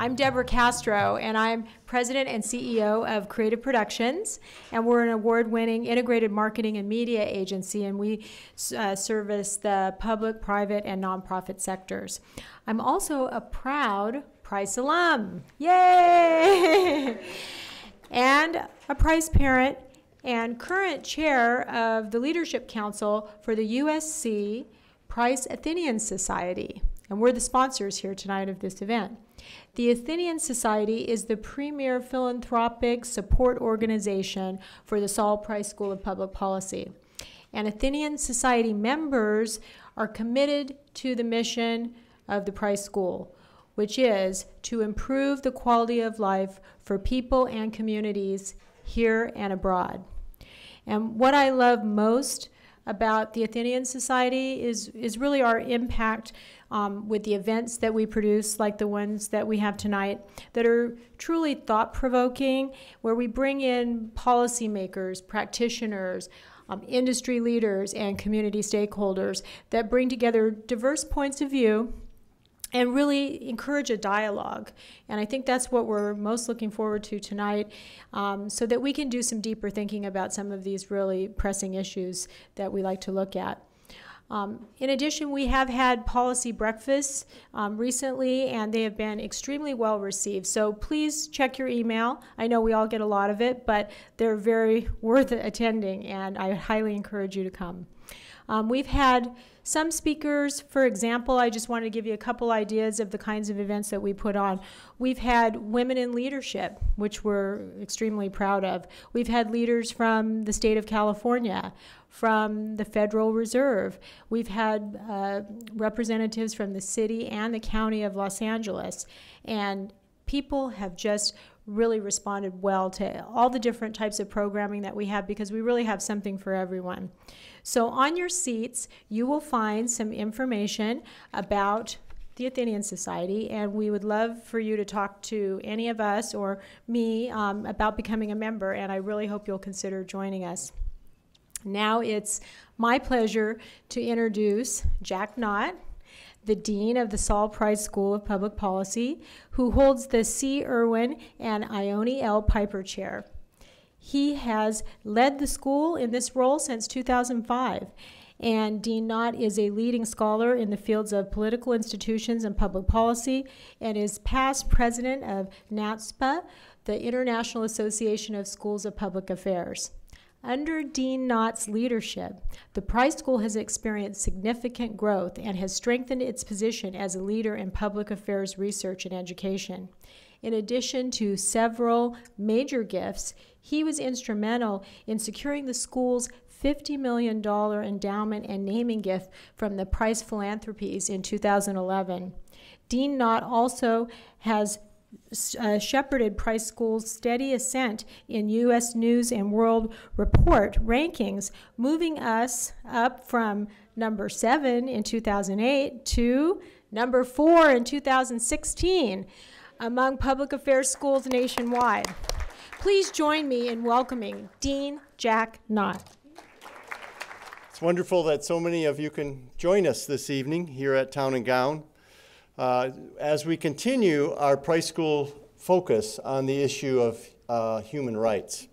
I'm Deborah Castro, and I'm President and CEO of Creative Productions, and we're an award-winning integrated marketing and media agency, and we uh, service the public, private, and nonprofit sectors. I'm also a proud Price alum, yay! and a Price parent and current chair of the Leadership Council for the USC Price Athenian Society. And we're the sponsors here tonight of this event. The Athenian Society is the premier philanthropic support organization for the Sol Price School of Public Policy. And Athenian Society members are committed to the mission of the Price School, which is to improve the quality of life for people and communities here and abroad. And what I love most about the Athenian Society is, is really our impact um, with the events that we produce, like the ones that we have tonight, that are truly thought provoking, where we bring in policymakers, practitioners, um, industry leaders, and community stakeholders that bring together diverse points of view and really encourage a dialogue. And I think that's what we're most looking forward to tonight um, so that we can do some deeper thinking about some of these really pressing issues that we like to look at. Um, in addition, we have had policy breakfasts um, recently, and they have been extremely well received. So please check your email. I know we all get a lot of it, but they're very worth attending, and I highly encourage you to come. Um, we've had some speakers, for example, I just wanted to give you a couple ideas of the kinds of events that we put on. We've had women in leadership, which we're extremely proud of. We've had leaders from the state of California, from the Federal Reserve. We've had uh, representatives from the city and the county of Los Angeles. And people have just really responded well to all the different types of programming that we have because we really have something for everyone. So on your seats, you will find some information about the Athenian Society, and we would love for you to talk to any of us or me um, about becoming a member, and I really hope you'll consider joining us. Now it's my pleasure to introduce Jack Knott, the Dean of the Sol Price School of Public Policy, who holds the C. Irwin and Ione L. Piper Chair. He has led the school in this role since 2005. And Dean Knott is a leading scholar in the fields of political institutions and public policy and is past president of NASPA, the International Association of Schools of Public Affairs. Under Dean Knott's leadership, the Price School has experienced significant growth and has strengthened its position as a leader in public affairs research and education. In addition to several major gifts, he was instrumental in securing the school's $50 million endowment and naming gift from the Price Philanthropies in 2011. Dean Knott also has uh, shepherded Price School's steady ascent in U.S. News and World Report rankings, moving us up from number seven in 2008 to number four in 2016 among public affairs schools nationwide. Please join me in welcoming Dean Jack Knott. It's wonderful that so many of you can join us this evening here at Town and Gown. Uh, as we continue our Price School focus on the issue of uh, human rights.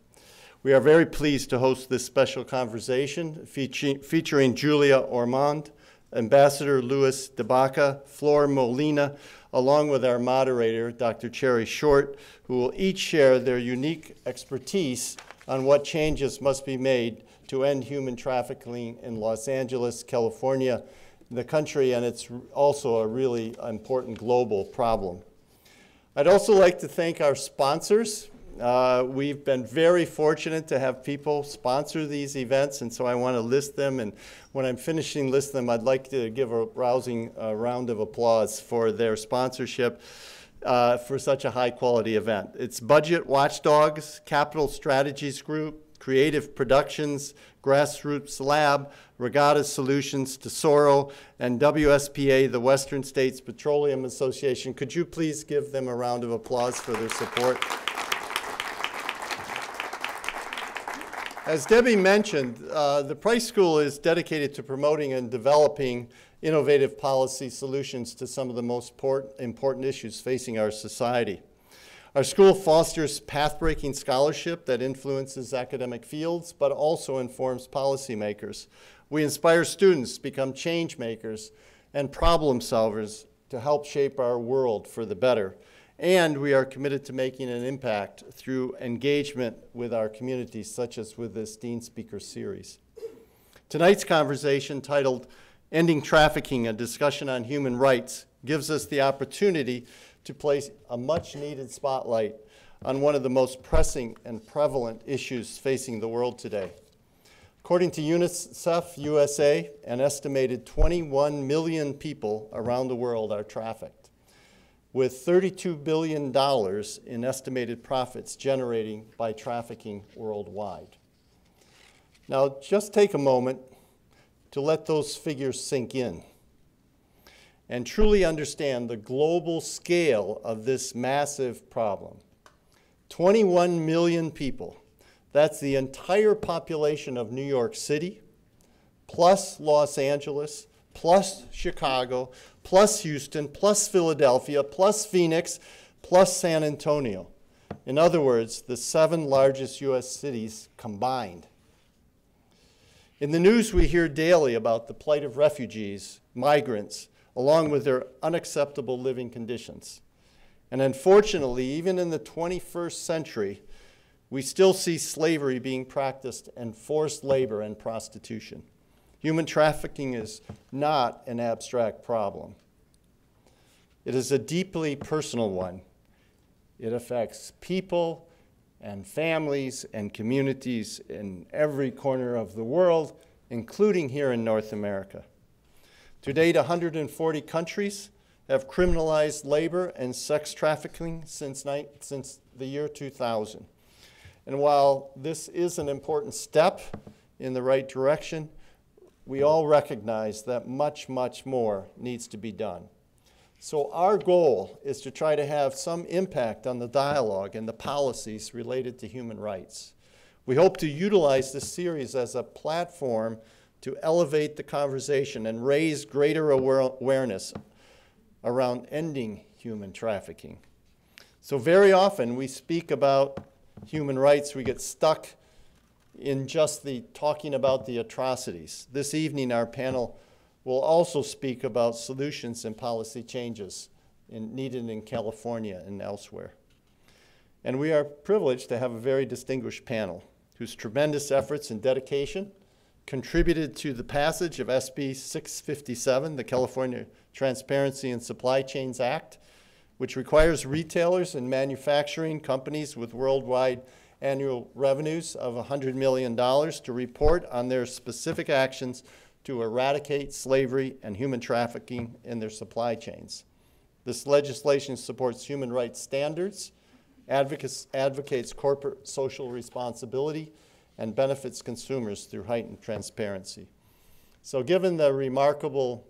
We are very pleased to host this special conversation featuring, featuring Julia Ormond, Ambassador Louis DeBaca, Flor Molina, along with our moderator, Dr. Cherrie Short, who will each share their unique expertise on what changes must be made to end human trafficking in Los Angeles, California, the country, and it's also a really important global problem. I'd also like to thank our sponsors uh, we've been very fortunate to have people sponsor these events, and so I want to list them. And when I'm finishing listing them, I'd like to give a rousing uh, round of applause for their sponsorship uh, for such a high quality event. It's Budget Watchdogs, Capital Strategies Group, Creative Productions, Grassroots Lab, Regatta Solutions, to Tesoro, and WSPA, the Western States Petroleum Association. Could you please give them a round of applause for their support? As Debbie mentioned, uh, the Price School is dedicated to promoting and developing innovative policy solutions to some of the most important issues facing our society. Our school fosters path-breaking scholarship that influences academic fields, but also informs policymakers. We inspire students to become change makers and problem solvers to help shape our world for the better. And we are committed to making an impact through engagement with our communities, such as with this Dean Speaker Series. Tonight's conversation, titled Ending Trafficking, a Discussion on Human Rights, gives us the opportunity to place a much needed spotlight on one of the most pressing and prevalent issues facing the world today. According to UNICEF USA, an estimated 21 million people around the world are trafficked, with $32 billion in estimated profits generating by trafficking worldwide. Now, just take a moment to let those figures sink in and truly understand the global scale of this massive problem. 21 million people that's the entire population of New York City, plus Los Angeles, plus Chicago, plus Houston, plus Philadelphia, plus Phoenix, plus San Antonio. In other words, the seven largest U.S. cities combined. In the news, we hear daily about the plight of refugees, migrants, along with their unacceptable living conditions. And unfortunately, even in the 21st century, we still see slavery being practiced and forced labor and prostitution. Human trafficking is not an abstract problem. It is a deeply personal one. It affects people and families and communities in every corner of the world, including here in North America. To date, 140 countries have criminalized labor and sex trafficking since, since the year 2000. And while this is an important step in the right direction, we all recognize that much, much more needs to be done. So our goal is to try to have some impact on the dialogue and the policies related to human rights. We hope to utilize this series as a platform to elevate the conversation and raise greater awareness around ending human trafficking. So very often we speak about human rights, we get stuck in just the talking about the atrocities. This evening, our panel will also speak about solutions and policy changes in, needed in California and elsewhere. And we are privileged to have a very distinguished panel whose tremendous efforts and dedication contributed to the passage of SB 657, the California Transparency and Supply Chains Act, which requires retailers and manufacturing companies with worldwide annual revenues of $100 million to report on their specific actions to eradicate slavery and human trafficking in their supply chains. This legislation supports human rights standards, advocates, advocates corporate social responsibility, and benefits consumers through heightened transparency. So given the remarkable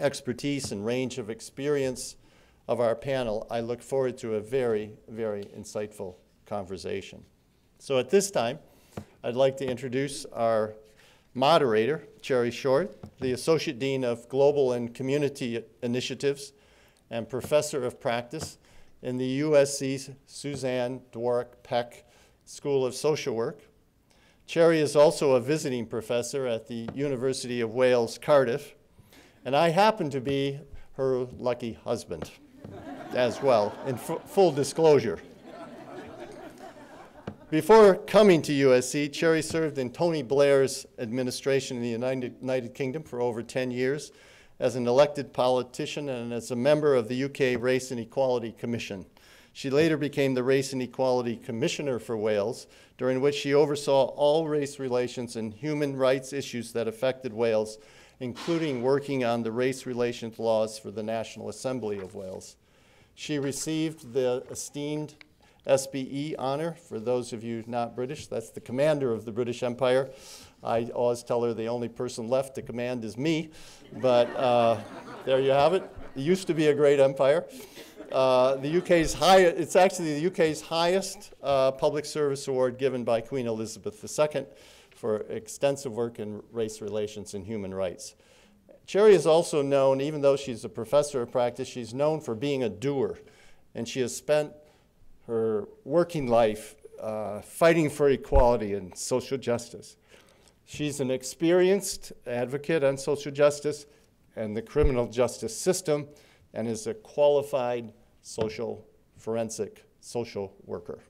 expertise and range of experience of our panel, I look forward to a very, very insightful conversation. So at this time, I'd like to introduce our moderator, Cherrie Short, the Associate Dean of Global and Community Initiatives and Professor of Practice in the USC's Suzanne Dworak Peck School of Social Work. Cherrie is also a visiting professor at the University of Wales, Cardiff, and I happen to be her lucky husband as well, in full disclosure. Before coming to USC, Cherrie served in Tony Blair's administration in the United, United Kingdom for over 10 years as an elected politician and as a member of the UK Race and Equality Commission. She later became the Race and Equality Commissioner for Wales, during which she oversaw all race relations and human rights issues that affected Wales, including working on the race relations laws for the National Assembly of Wales. She received the esteemed CBE honor. For those of you not British, that's the commander of the British Empire. I always tell her the only person left to command is me, but uh, there you have it. It used to be a great empire. Uh, the UK's highest, it's actually the UK's highest uh, public service award given by Queen Elizabeth II for extensive work in race relations and human rights. Cherrie is also known, even though she's a professor of practice, she's known for being a doer. And she has spent her working life uh, fighting for equality and social justice. She's an experienced advocate on social justice and the criminal justice system and is a qualified social forensic social worker.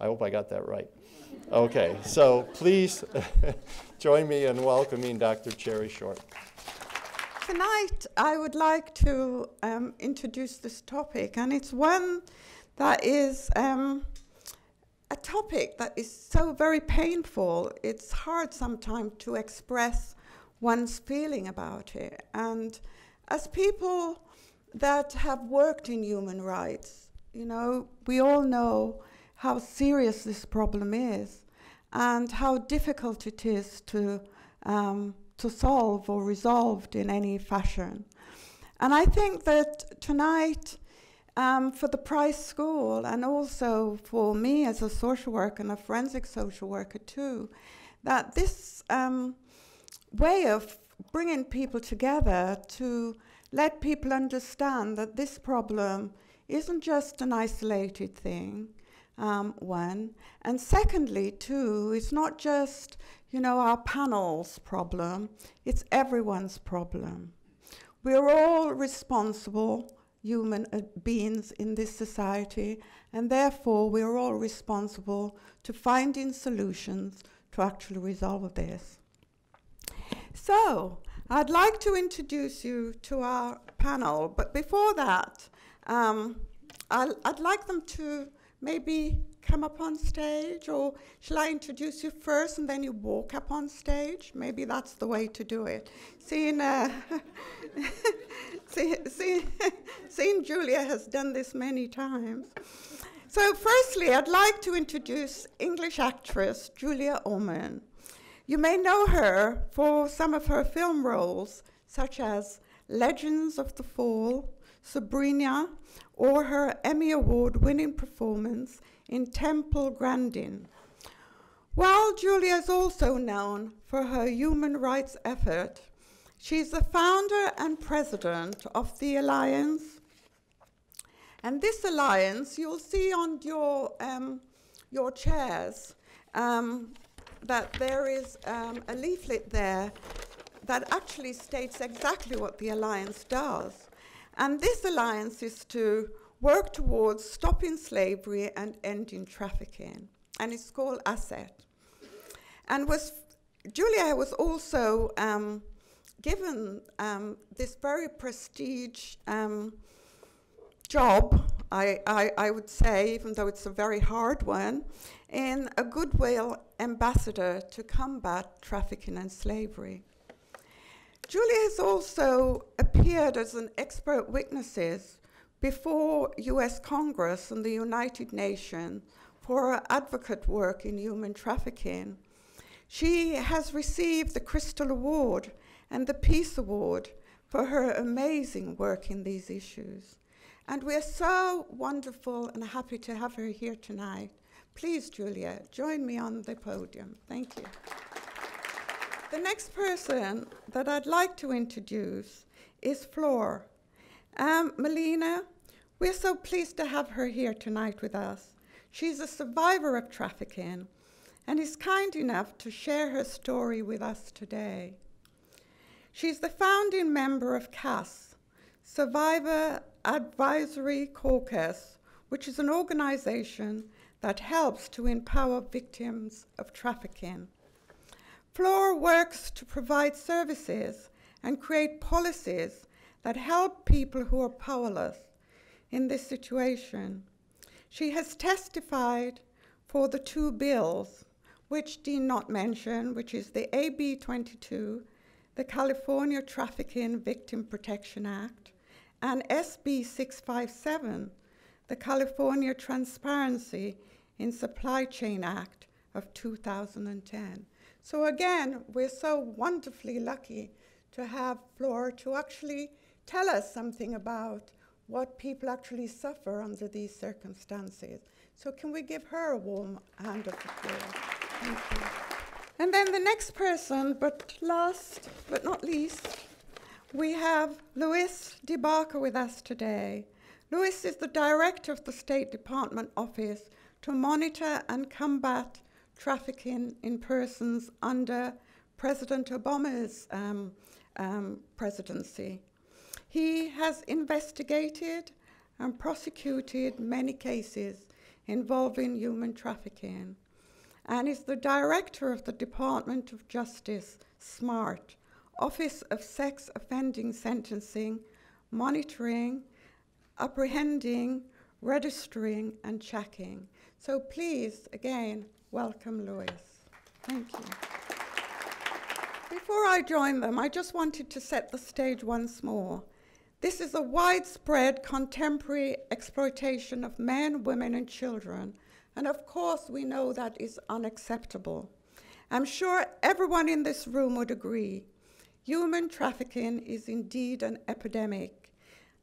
I hope I got that right. Okay, so please join me in welcoming Dr. Cherrie Short. Tonight, I would like to um, introduce this topic, and it's one that is um, a topic that is so very painful. It's hard sometimes to express one's feeling about it. And as people that have worked in human rights, you know, we all know how serious this problem is and how difficult it is to. Um, to solve or resolved in any fashion. And I think that tonight, um, for the Price School, and also for me as a social worker and a forensic social worker too, that this um, way of bringing people together to let people understand that this problem isn't just an isolated thing, um, one, and secondly, two, it's not just you know, our panel's problem, it's everyone's problem. We're all responsible human uh, beings in this society, and therefore we're all responsible to finding solutions to actually resolve this. So, I'd like to introduce you to our panel, but before that, um, i would like them to maybe come up on stage? Or shall I introduce you first and then you walk up on stage? Maybe that's the way to do it. Seeing, uh, see, see, seeing Julia has done this many times. So, firstly, I'd like to introduce English actress Julia Ormond. You may know her for some of her film roles, such as Legends of the Fall, Sabrina, or her Emmy Award winning performance in Temple Grandin. While Julia is also known for her human rights effort, she's the founder and president of the Alliance. And this alliance, you'll see on your, um, your chairs um, that there is um, a leaflet there that actually states exactly what the alliance does. And this alliance is to work towards stopping slavery and ending trafficking. And it's called ASSET. And was Julia was also um, given um, this very prestige um, job, I, I, I, would say, even though it's a very hard one, in a goodwill ambassador to combat trafficking and slavery. Julia has also appeared as an expert witness before US Congress and the United Nations for her advocate work in human trafficking. She has received the Crystal Award and the Peace Award for her amazing work in these issues. And we're so wonderful and happy to have her here tonight. Please, Julia, join me on the podium. Thank you. The next person that I'd like to introduce is Flor. Um, Molina, we're so pleased to have her here tonight with us. She's a survivor of trafficking and is kind enough to share her story with us today. She's the founding member of CAST, Survivor Advisory Caucus, which is an organization that helps to empower victims of trafficking. Flora works to provide services and create policies that help people who are powerless in this situation. She has testified for the two bills, which Dean Knott mention, which is the AB 22, the California Trafficking Victim Protection Act, and SB 657, the California Transparency in Supply Chain Act of 2010. So again, we're so wonderfully lucky to have Flora to actually tell us something about what people actually suffer under these circumstances. So can we give her a warm hand of applause? Thank you. And then the next person, but last but not least, We have Luis DeBaca with us today. Luis is the director of the State Department Office to monitor and combat trafficking in persons under President Obama's um, um, presidency. He has investigated and prosecuted many cases involving human trafficking and is the director of the Department of Justice, SMART, Office of Sex Offending Sentencing, Monitoring, Apprehending, Registering, and Checking. So please, again, welcome Luis. Thank you. Before I join them, I just wanted to set the stage once more. This is a widespread contemporary exploitation of men, women, and children and of course, we know that is unacceptable. I'm sure everyone in this room would agree. Human trafficking is indeed an epidemic.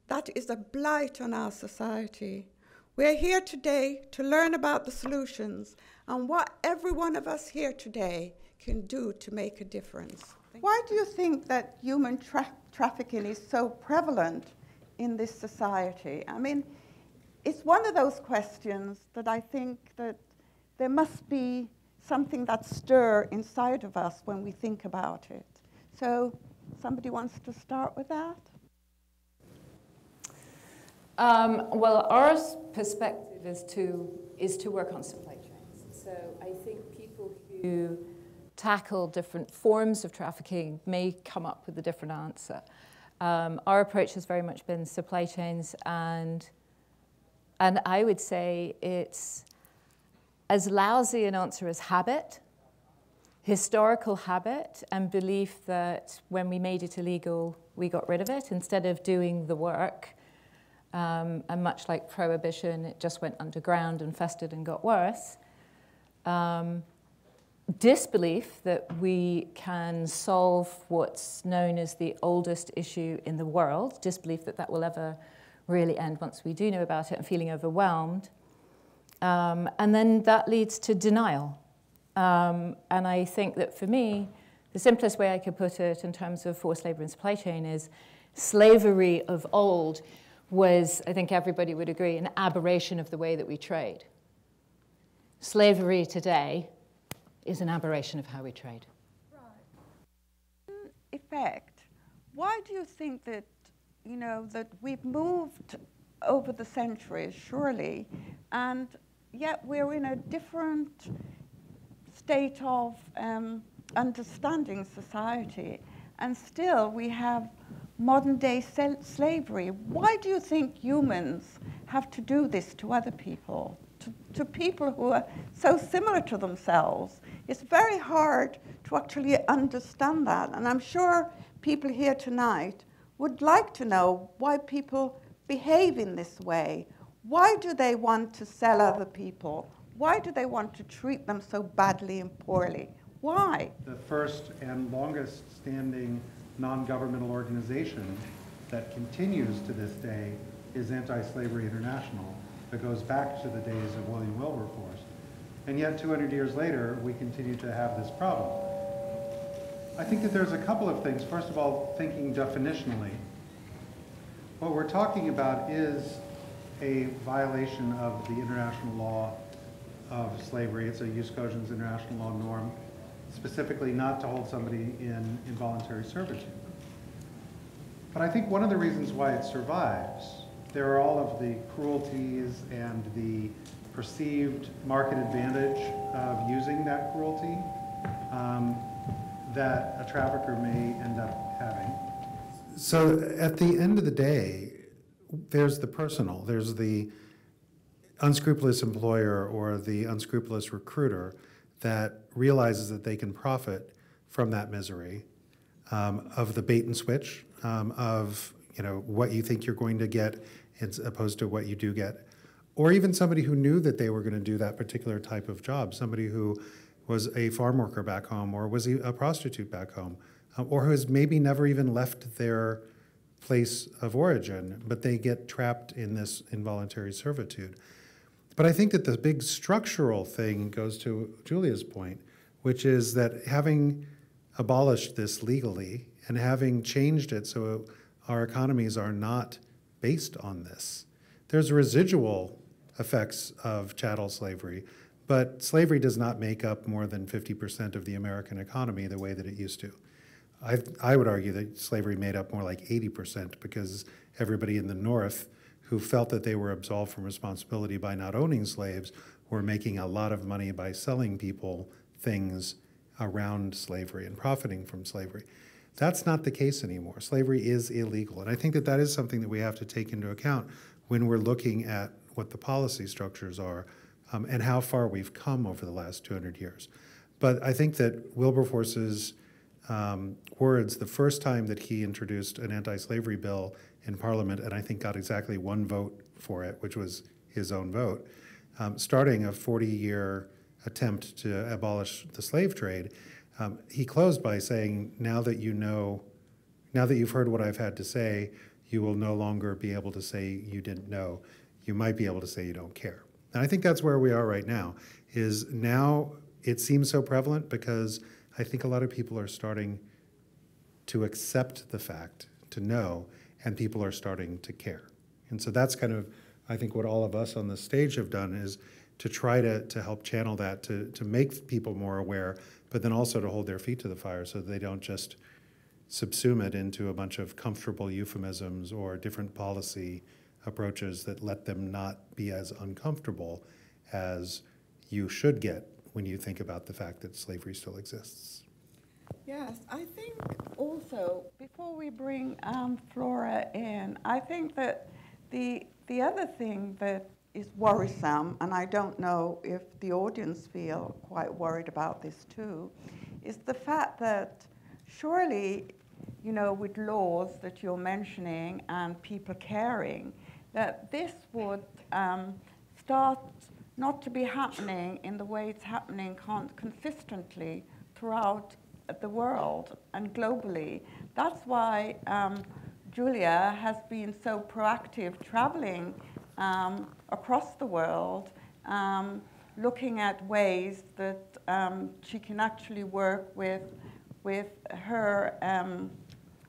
That is a blight on our society. We're here today to learn about the solutions and what every one of us here today can do to make a difference. Why do you think that human tra- trafficking is so prevalent in this society? I mean, it's one of those questions that I think that there must be something that stir inside of us when we think about it. So somebody wants to start with that? Um, well, our perspective is to, is to work on supply chains. So I think people who tackle different forms of trafficking may come up with a different answer. Um, our approach has very much been supply chains and and I would say it's as lousy an answer as habit, historical habit, and belief that when we made it illegal, we got rid of it instead of doing the work. Um, and much like prohibition, it just went underground and festered and got worse. Um, disbelief that we can solve what's known as the oldest issue in the world, disbelief that that will ever really end once we do know about it and feeling overwhelmed. Um, and then that leads to denial. Um, and I think that for me, the simplest way I could put it in terms of forced labor and supply chain is slavery of old was, I think everybody would agree, an aberration of the way that we trade. Slavery today is an aberration of how we trade. Right. In effect, why do you think that you know, that we've moved over the centuries, surely, and yet we're in a different state of um, understanding society, and still we have modern day slavery. Why do you think humans have to do this to other people, to, to people who are so similar to themselves? It's very hard to actually understand that, and I'm sure people here tonight would like to know why people behave in this way. Why do they want to sell other people? Why do they want to treat them so badly and poorly? Why? The first and longest standing non governmental organization that continues to this day is Anti Slavery International, that goes back to the days of William Wilberforce. And yet, 200 years later, we continue to have this problem. I think that there's a couple of things. First of all, thinking definitionally. What we're talking about is a violation of the international law of slavery. It's a jus cogens international law norm, specifically not to hold somebody in involuntary servitude. But I think one of the reasons why it survives, there are all of the cruelties and the perceived market advantage of using that cruelty. Um, that a trafficker may end up having. So at the end of the day, there's the personal, there's the unscrupulous employer or the unscrupulous recruiter that realizes that they can profit from that misery um, of the bait and switch um, of you know what you think you're going to get as opposed to what you do get or even somebody who knew that they were going to do that particular type of job somebody who was a farm worker back home or was a prostitute back home uh, or who has maybe never even left their place of origin, but they get trapped in this involuntary servitude. But I think that the big structural thing goes to Julia's point, which is that having abolished this legally and having changed it so our economies are not based on this. There's residual effects of chattel slavery, but slavery does not make up more than 50% of the American economy the way that it used to. I, I would argue that slavery made up more like 80% because everybody in the North who felt that they were absolved from responsibility by not owning slaves were making a lot of money by selling people things around slavery and profiting from slavery. That's not the case anymore. Slavery is illegal. And I think that that is something that we have to take into account when we're looking at what the policy structures are um, and how far we've come over the last 200 years. But I think that Wilberforce's um, words the first time that he introduced an anti slavery bill in Parliament, and I think got exactly one vote for it, which was his own vote, um, starting a 40 year attempt to abolish the slave trade. Um, he closed by saying, Now that you know, now that you've heard what I've had to say, you will no longer be able to say you didn't know. You might be able to say you don't care. And I think that's where we are right now, is now it seems so prevalent because I think a lot of people are starting to accept the fact, to know, and people are starting to care. And so that's kind of, I think, what all of us on the stage have done is to try to, to help channel that, to, to make people more aware, but then also to hold their feet to the fire so they don't just subsume it into a bunch of comfortable euphemisms or different policy approaches that let them not be as uncomfortable as you should get when you think about the fact that slavery still exists. Yes, I think also, before we bring um, Flora in, I think that the, the other thing that is worrisome, and I don't know if the audience feel quite worried about this too, is the fact that surely, you know, with laws that you're mentioning and people caring, that this would um, start not to be happening in the way it's happening con- consistently throughout the world and globally. That's why um, Julia has been so proactive traveling um, across the world, um, looking at ways that um, she can actually work with, with, her, um,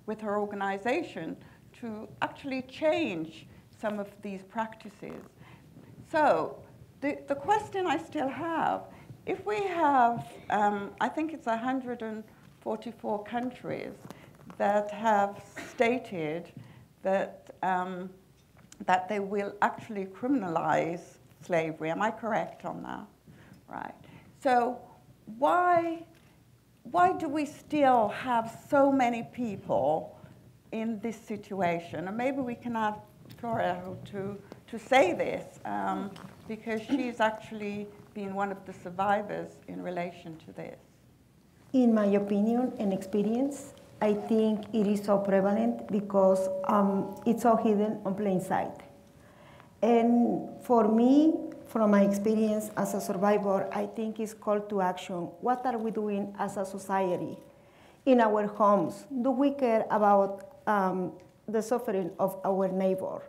with her organization to actually change some of these practices. So the, the question I still have, if we have, um, I think it's 144 countries that have stated that, um, that they will actually criminalize slavery. Am I correct on that? Right. So why, why do we still have so many people in this situation? And maybe we can ask Flora to, to say this. Um, because she's actually been one of the survivors in relation to this. In my opinion and experience, I think it is so prevalent because um, it's so hidden on plain sight. And for me, from my experience as a survivor, I think it's call to action. What are we doing as a society? In our homes, do we care about um, the suffering of our neighbor?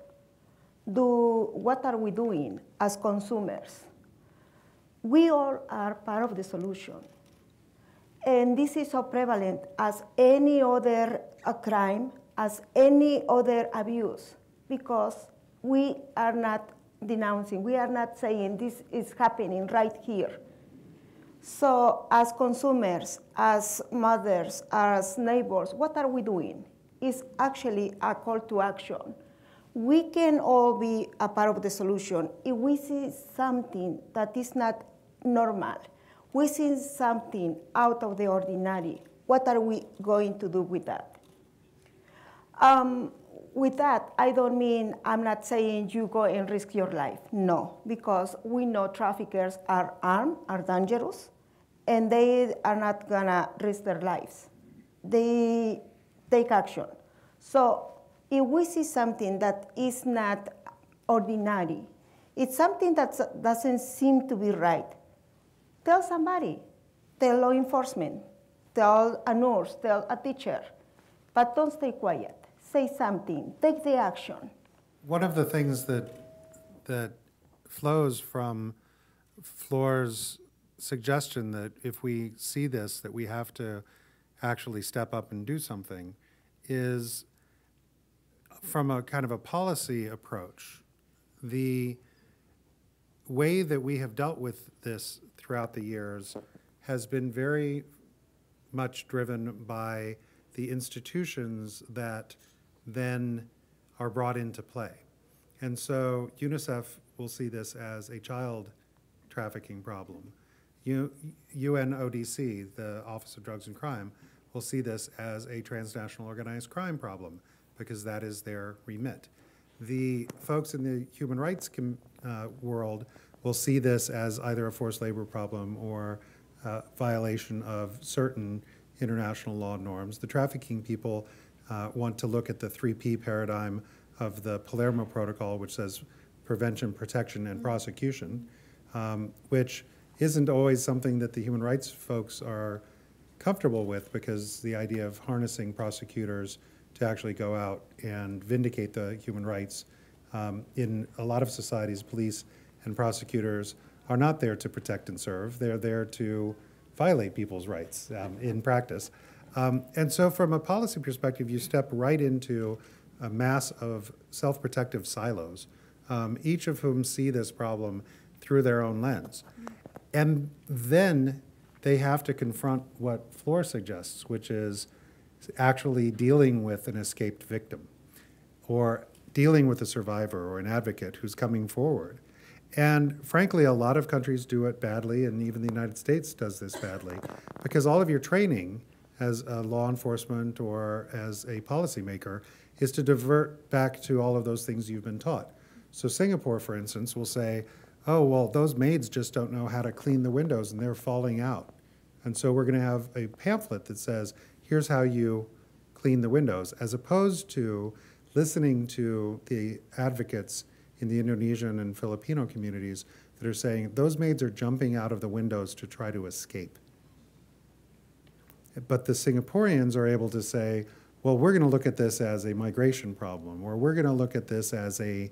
do, what are we doing as consumers? We all are part of the solution. And this is so prevalent as any other uh, crime, as any other abuse, because we are not denouncing, we are not saying this is happening right here. So, as consumers, as mothers, as neighbors, what are we doing? It's actually a call to action we can all be a part of the solution if we see something that is not normal. We see something out of the ordinary. What are we going to do with that? Um, with that, I don't mean I'm not saying you go and risk your life. No, because we know traffickers are armed, are dangerous, and they are not gonna risk their lives. They take action. So if we see something that is not ordinary, it's something that doesn't seem to be right, tell somebody, tell law enforcement, tell a nurse, tell a teacher, but don't stay quiet. Say something, take the action. One of the things that, that flows from Flora's suggestion that if we see this, that we have to actually step up and do something, is from a kind of a policy approach, the way that we have dealt with this throughout the years has been very much driven by the institutions that then are brought into play. And so UNICEF will see this as a child trafficking problem. U- UNODC, the Office of Drugs and Crime, will see this as a transnational organized crime problem because that is their remit. The folks in the human rights uh, world will see this as either a forced labor problem or uh, violation of certain international law norms. The trafficking people uh, want to look at the 3P paradigm of the Palermo Protocol, which says prevention, protection, and prosecution, um, which isn't always something that the human rights folks are comfortable with because the idea of harnessing prosecutors to actually go out and vindicate the human rights um, in a lot of societies, police and prosecutors are not there to protect and serve. They're there to violate people's rights um, in practice. Um, and so, from a policy perspective, you step right into a mass of self protective silos, um, each of whom see this problem through their own lens. And then they have to confront what Flor suggests, which is actually dealing with an escaped victim or dealing with a survivor or an advocate who's coming forward. And frankly, a lot of countries do it badly, and even the United States does this badly, because all of your training as a law enforcement or as a policymaker is to divert back to all of those things you've been taught. So Singapore, for instance, will say, oh, well, those maids just don't know how to clean the windows and they're falling out. And so we're going to have a pamphlet that says, here's how you clean the windows, as opposed to listening to the advocates in the Indonesian and Filipino communities that are saying those maids are jumping out of the windows to try to escape. But the Singaporeans are able to say, well, we're going to look at this as a migration problem, or we're going to look at this as a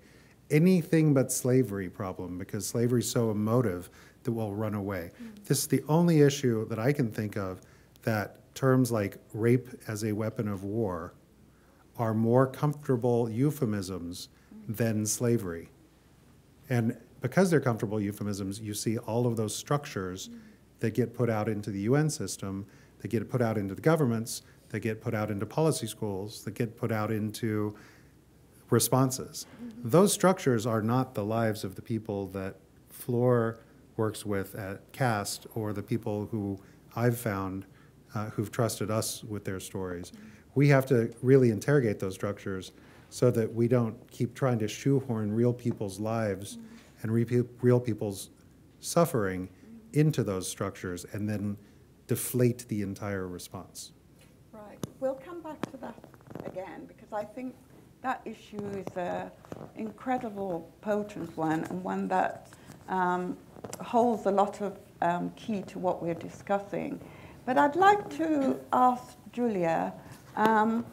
anything but slavery problem because slavery is so emotive that we'll run away. Mm. This is the only issue that I can think of that terms like rape as a weapon of war are more comfortable euphemisms than slavery. And because they're comfortable euphemisms, you see all of those structures that get put out into the UN system, that get put out into the governments, that get put out into policy schools, that get put out into responses. Those structures are not the lives of the people that Flor works with at CAST or the people who I've found uh, who've trusted us with their stories. We have to really interrogate those structures so that we don't keep trying to shoehorn real people's lives and re- real people's suffering into those structures and then deflate the entire response. Right. We'll come back to that again because I think that issue is an incredible, potent one and one that um, holds a lot of um, key to what we're discussing. But I'd like to ask Julia. Um,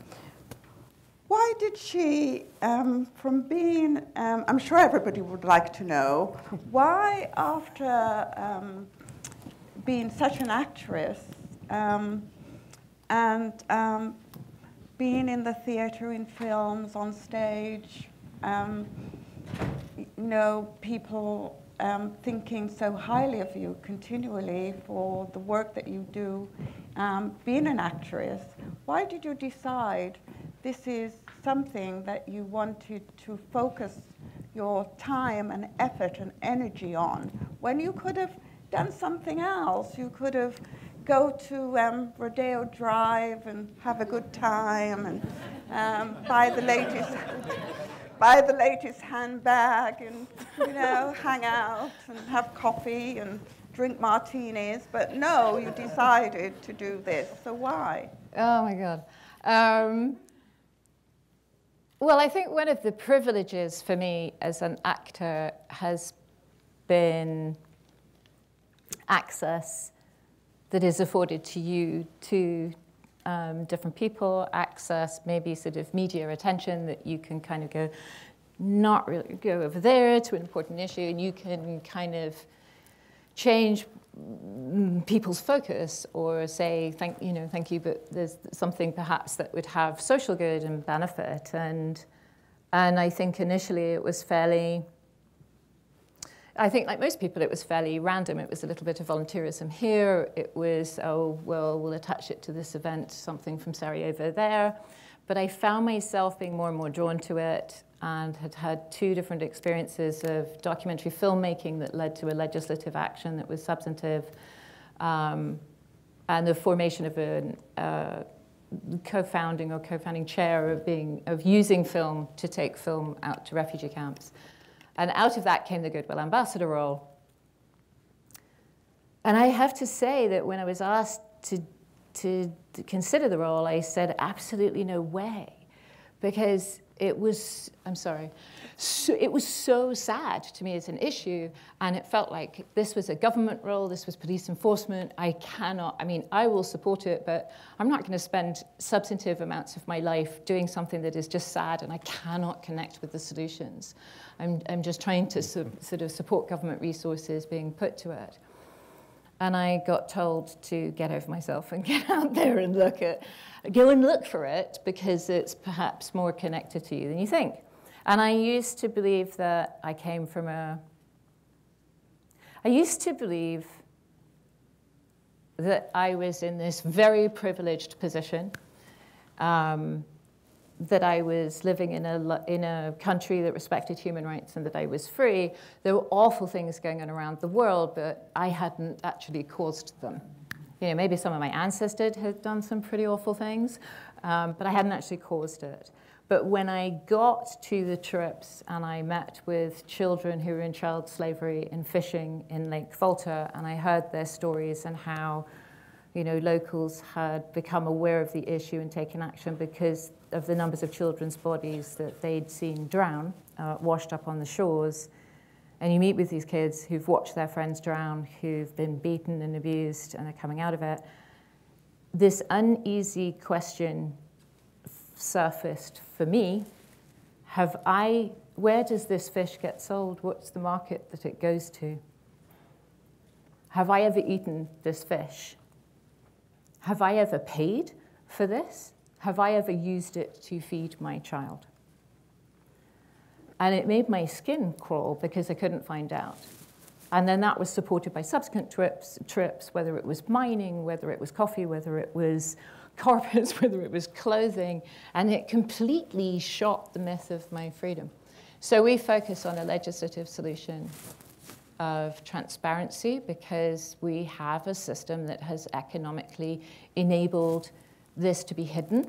why did she, um, from being, um, I'm sure everybody would like to know, why after um, being such an actress um, and um, being in the theatre, in films, on stage, um, you know, people thinking so highly of you continually for the work that you do, being an actress, why did you decide this is something that you wanted to focus your time and effort and energy on when you could have done something else. You could have go to um, Rodeo Drive and have a good time and um, buy the latest buy the latest handbag and you know hang out and have coffee and drink martinis. But no, you decided to do this. So why? Oh my God. Um, well, I think one of the privileges for me as an actor has been access that is afforded to you to um, different people, access, maybe sort of media attention that you can kind of go, not really go over there to an important issue, and you can kind of change people's focus or say thank you know thank you but there's something perhaps that would have social good and benefit. And and I think initially it was fairly I think like most people it was fairly random. It was a little bit of volunteerism here. It was oh well we'll attach it to this event something from Sarajevo there. But I found myself being more and more drawn to it and had had two different experiences of documentary filmmaking that led to a legislative action that was substantive, um, and the formation of a uh, co-founding or co-founding chair of being of using film to take film out to refugee camps, and out of that came the Goodwill Ambassador role. And I have to say that when I was asked to, to, to consider the role, I said absolutely no way, because it was, I'm sorry, so, it was so sad to me as an issue, and it felt like this was a government role, this was police enforcement. I cannot, I mean, I will support it, but I'm not going to spend substantive amounts of my life doing something that is just sad and I cannot connect with the solutions. I'm, I'm just trying to su- sort of support government resources being put to it. And I got told to get over myself and get out there and look at, go and look for it because it's perhaps more connected to you than you think. And I used to believe that I came from a, I used to believe that I was in this very privileged position. Um, that I was living in a, in a country that respected human rights and that I was free. There were awful things going on around the world, but I hadn't actually caused them. You know, maybe some of my ancestors had done some pretty awful things, um, but I hadn't actually caused it. But when I got to the trips and I met with children who were in child slavery and fishing in Lake Volta, and I heard their stories and how you know, locals had become aware of the issue and taken action because of the numbers of children's bodies that they'd seen drown, uh, washed up on the shores. And you meet with these kids who've watched their friends drown, who've been beaten and abused, and they're coming out of it. This uneasy question surfaced for me have I, where does this fish get sold? What's the market that it goes to? Have I ever eaten this fish? Have I ever paid for this? Have I ever used it to feed my child? And it made my skin crawl because I couldn't find out. And then that was supported by subsequent trips, trips, whether it was mining, whether it was coffee, whether it was carpets, whether it was clothing, and it completely shot the myth of my freedom. So we focus on a legislative solution of transparency because we have a system that has economically enabled this to be hidden.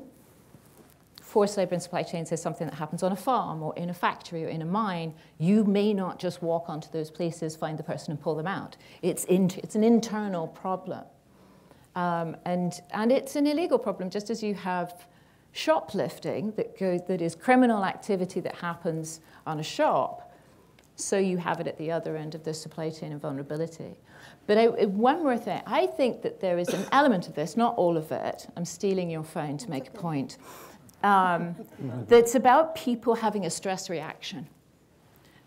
Forced labor in supply chains is something that happens on a farm or in a factory or in a mine. You may not just walk onto those places, find the person, and pull them out. It's, in, it's an internal problem. Um, and, and it's an illegal problem, just as you have shoplifting that, goes, that is criminal activity that happens on a shop so you have it at the other end of the supply chain and vulnerability. But I, one more thing, I think that there is an element of this, not all of it. I'm stealing your phone to make a point. Um, that's about people having a stress reaction.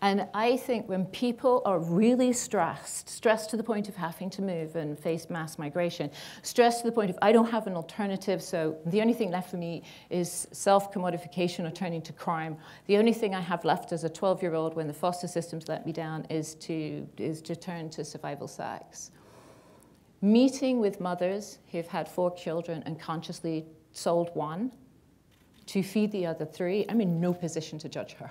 And I think when people are really stressed, stressed to the point of having to move and face mass migration, stressed to the point of I don't have an alternative, so the only thing left for me is self commodification or turning to crime. The only thing I have left as a 12 year old when the foster systems let me down is to, is to turn to survival sex. Meeting with mothers who've had four children and consciously sold one to feed the other three, I'm in no position to judge her.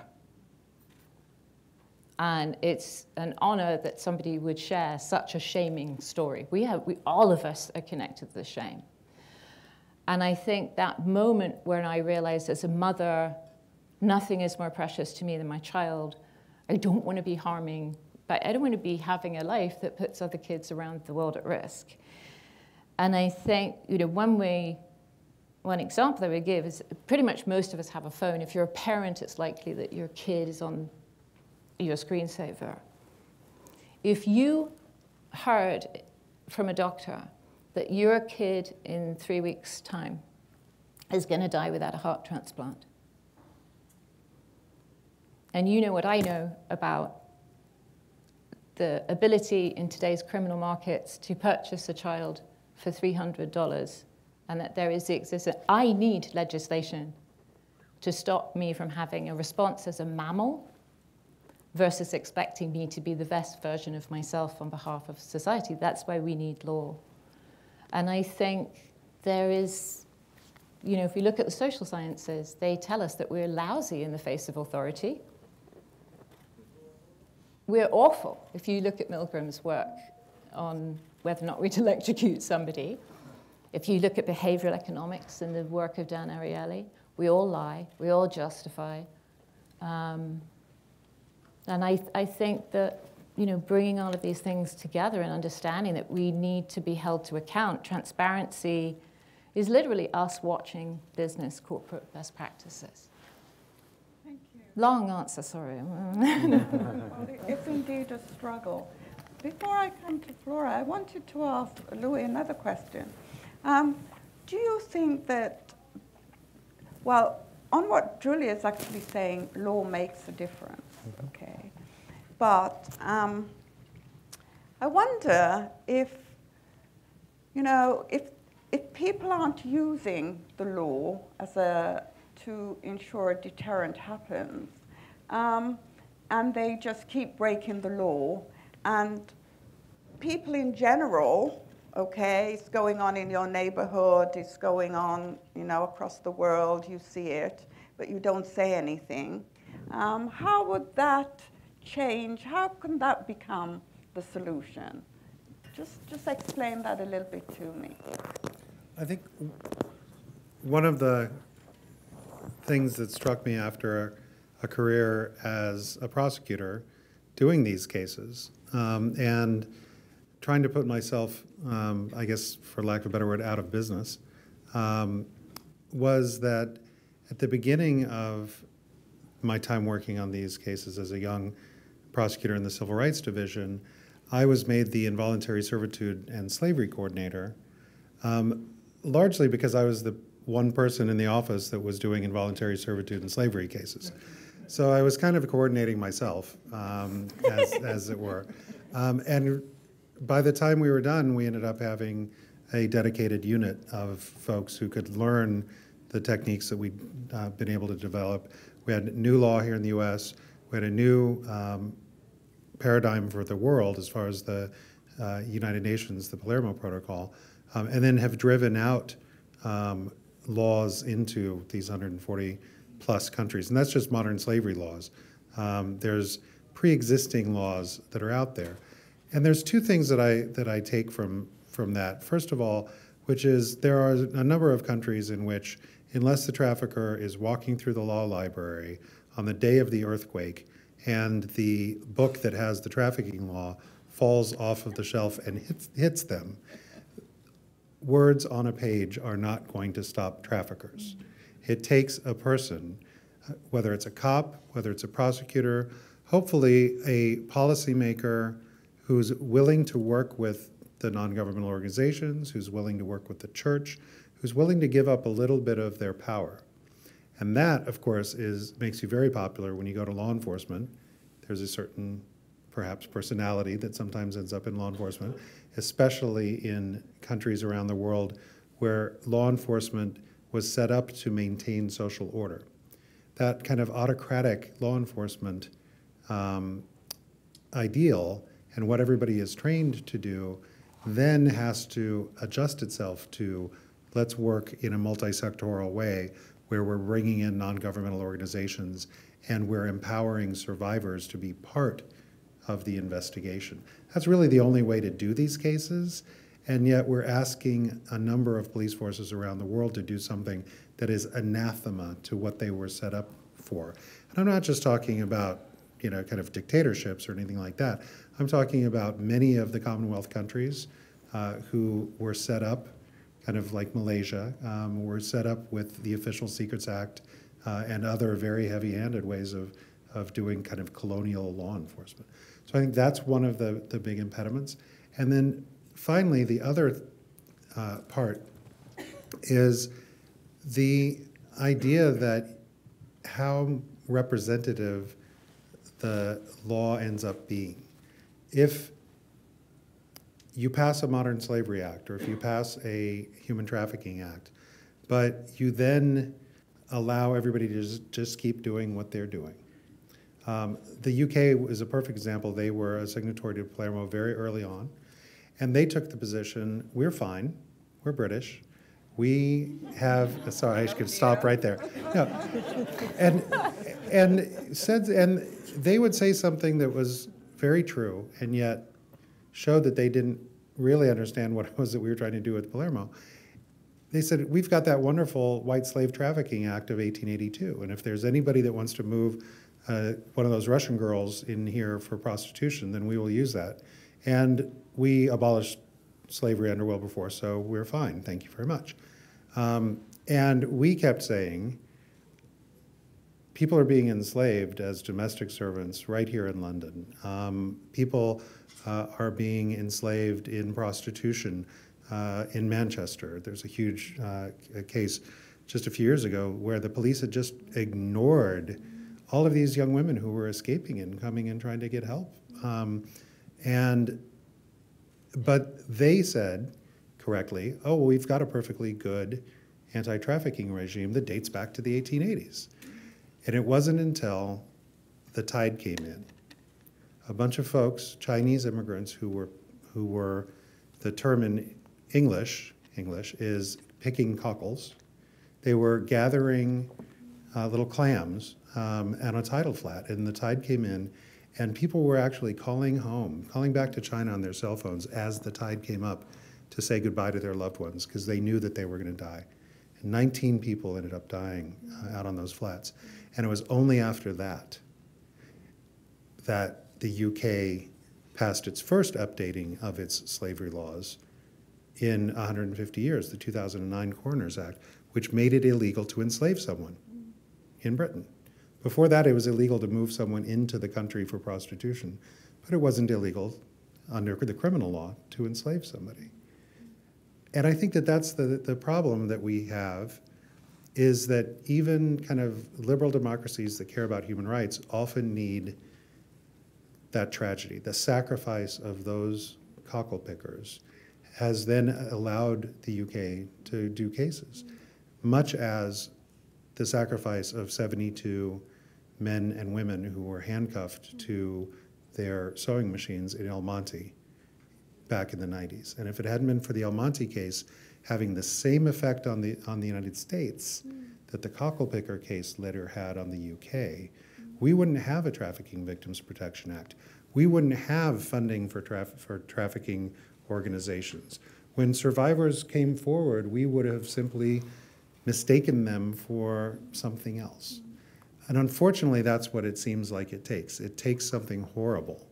And it's an honor that somebody would share such a shaming story. We have, we, all of us are connected to the shame. And I think that moment when I realized as a mother, nothing is more precious to me than my child. I don't want to be harming, but I don't want to be having a life that puts other kids around the world at risk. And I think, you know, one way, one example that we give is pretty much most of us have a phone. If you're a parent, it's likely that your kid is on your screensaver. If you heard from a doctor that your kid in three weeks' time is going to die without a heart transplant, and you know what I know about the ability in today's criminal markets to purchase a child for $300 and that there is the existence. I need legislation to stop me from having a response as a mammal versus expecting me to be the best version of myself on behalf of society. That's why we need law. And I think there is, you know, if we look at the social sciences, they tell us that we're lousy in the face of authority. We're awful if you look at Milgram's work on whether or not we'd electrocute somebody. If you look at behavioral economics and the work of Dan Ariely, we all lie, we all justify. Um, and I, I think that you know, bringing all of these things together and understanding that we need to be held to account, transparency is literally us watching business corporate best practices. Thank you. Long answer, sorry. Well, it is indeed a struggle. Before I come to Flora, I wanted to ask Luis another question. Um, do you think that, well, on what Julia is actually saying, law makes a difference, okay? But um, I wonder if, you know, if, if people aren't using the law as a, to ensure a deterrent happens, um, and they just keep breaking the law, and people in general, okay, it's going on in your neighborhood, it's going on, you know, across the world, you see it, but you don't say anything. Um, how would that change? How can that become the solution? Just, just explain that a little bit to me. I think one of the things that struck me after a, a career as a prosecutor doing these cases um, and trying to put myself, um, I guess, for lack of a better word, out of business, um, was that at the beginning of my time working on these cases as a young prosecutor in the Civil Rights Division, I was made the involuntary servitude and slavery coordinator, um, largely because I was the one person in the office that was doing involuntary servitude and slavery cases. So I was kind of coordinating myself, um, as, as it were. Um, and by the time we were done, we ended up having a dedicated unit of folks who could learn the techniques that we'd uh, been able to develop. We had new law here in the US. We had a new um, paradigm for the world as far as the uh, United Nations, the Palermo Protocol, um, and then have driven out um, laws into these 140 plus countries. And that's just modern slavery laws. Um, there's pre-existing laws that are out there. And there's two things that I, that I take from, from that. First of all, which is there are a number of countries in which, unless the trafficker is walking through the law library on the day of the earthquake and the book that has the trafficking law falls off of the shelf and hits, hits them, words on a page are not going to stop traffickers. It takes a person, whether it's a cop, whether it's a prosecutor, hopefully a policymaker who's willing to work with the non-governmental organizations, who's willing to work with the church, who's willing to give up a little bit of their power. And that, of course, is makes you very popular when you go to law enforcement. There's a certain, perhaps, personality that sometimes ends up in law enforcement, especially in countries around the world where law enforcement was set up to maintain social order. That kind of autocratic law enforcement um, ideal and what everybody is trained to do then has to adjust itself to let's work in a multi-sectoral way where we're bringing in non-governmental organizations and we're empowering survivors to be part of the investigation. That's really the only way to do these cases, and yet we're asking a number of police forces around the world to do something that is anathema to what they were set up for. And I'm not just talking about, you know, kind of dictatorships or anything like that. I'm talking about many of the Commonwealth countries uh, who were set up kind of like Malaysia, um, were set up with the Official Secrets Act uh, and other very heavy-handed ways of, of doing kind of colonial law enforcement. So I think that's one of the, the big impediments. And then finally, the other uh, part is the idea that how representative the law ends up being. if you pass a modern slavery act or if you pass a human trafficking act, but you then allow everybody to just, just keep doing what they're doing. Um, the UK is a perfect example. They were a signatory to Palermo very early on, and they took the position we're fine, we're British. We have, sorry, I should stop right there. No. And, and said, and they would say something that was very true, and yet showed that they didn't really understand what it was that we were trying to do with Palermo. They said, We've got that wonderful White Slave Trafficking Act of 1882, and if there's anybody that wants to move uh, one of those Russian girls in here for prostitution, then we will use that. And we abolished slavery under Wilberforce, so we're fine, thank you very much. Um, and we kept saying, people are being enslaved as domestic servants right here in London. Um, people uh, are being enslaved in prostitution uh, in Manchester. There's a huge uh, case just a few years ago where the police had just ignored all of these young women who were escaping and coming and trying to get help. Um, and but they said correctly, oh, well, we've got a perfectly good anti-trafficking regime that dates back to the 1880s. And it wasn't until the tide came in. A bunch of folks, Chinese immigrants who were, who were the term in English, English is picking cockles. They were gathering uh, little clams um, on a tidal flat, and the tide came in, and people were actually calling home, calling back to China on their cell phones as the tide came up to say goodbye to their loved ones because they knew that they were going to die. And 19 people ended up dying uh, out on those flats. And it was only after that that the UK passed its first updating of its slavery laws in 150 years, the 2009 Coroners Act, which made it illegal to enslave someone in Britain. Before that, it was illegal to move someone into the country for prostitution, but it wasn't illegal under the criminal law to enslave somebody. And I think that that's the, the problem that we have is that even kind of liberal democracies that care about human rights often need that tragedy. The sacrifice of those cockle pickers has then allowed the UK to do cases, much as the sacrifice of 72 men and women who were handcuffed to their sewing machines in El Monte back in the 90s. And if it hadn't been for the El Monte case having the same effect on the, on the United States mm. that the cockle picker case later had on the UK, we wouldn't have a Trafficking Victims Protection Act. We wouldn't have funding for, traf- for trafficking organizations. When survivors came forward, we would have simply mistaken them for something else. And unfortunately, that's what it seems like it takes. It takes something horrible.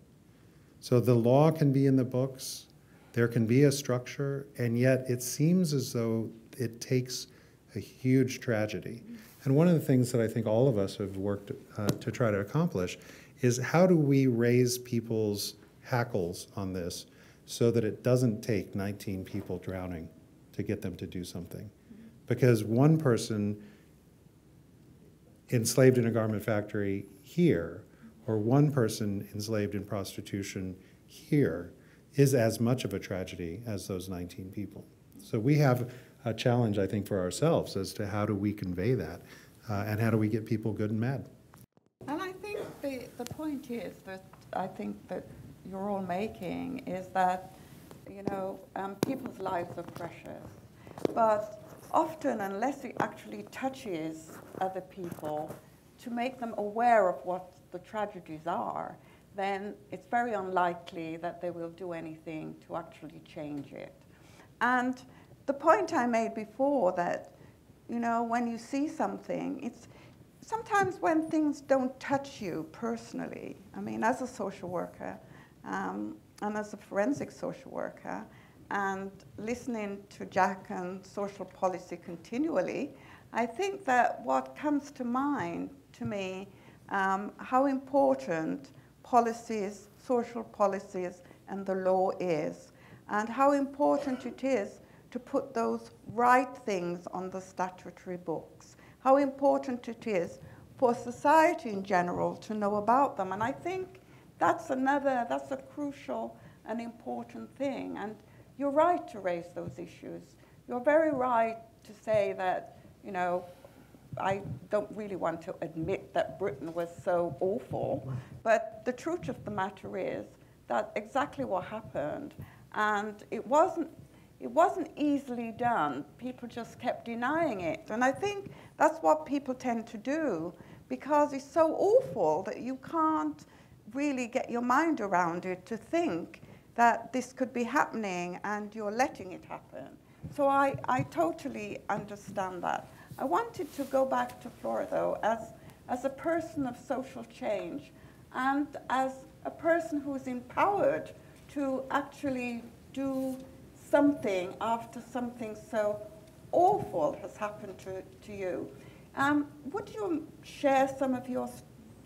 So the law can be in the books, there can be a structure, and yet it seems as though it takes a huge tragedy. And one of the things that I think all of us have worked uh, to try to accomplish is how do we raise people's hackles on this so that it doesn't take 19 people drowning to get them to do something? Because one person enslaved in a garment factory here or one person enslaved in prostitution here is as much of a tragedy as those 19 people. So we have a challenge, I think, for ourselves as to how do we convey that uh, and how do we get people good and mad. And I think the, the point is that I think that you're all making is that, you know, um, people's lives are precious. But often, unless it actually touches other people to make them aware of what the tragedies are, then it's very unlikely that they will do anything to actually change it. And the point I made before that, you know, when you see something, it's sometimes when things don't touch you personally. I mean, as a social worker um, and as a forensic social worker, and listening to Jack and social policy continually, I think that what comes to mind to me um, how important policies, social policies, and the law is, and how important it is to put those right things on the statutory books, how important it is for society in general to know about them. And I think that's another, that's a crucial and important thing. And you're right to raise those issues. You're very right to say that, you know, I don't really want to admit that Britain was so awful, but the truth of the matter is that exactly what happened, and it wasn't, it wasn't easily done. People just kept denying it, and I think that's what people tend to do because it's so awful that you can't really get your mind around it to think that this could be happening and you're letting it happen. So I, I totally understand that. I wanted to go back to Flora, though, as, as a person of social change and as a person who's empowered to actually do something after something so awful has happened to, to you. Um, would you share some of your,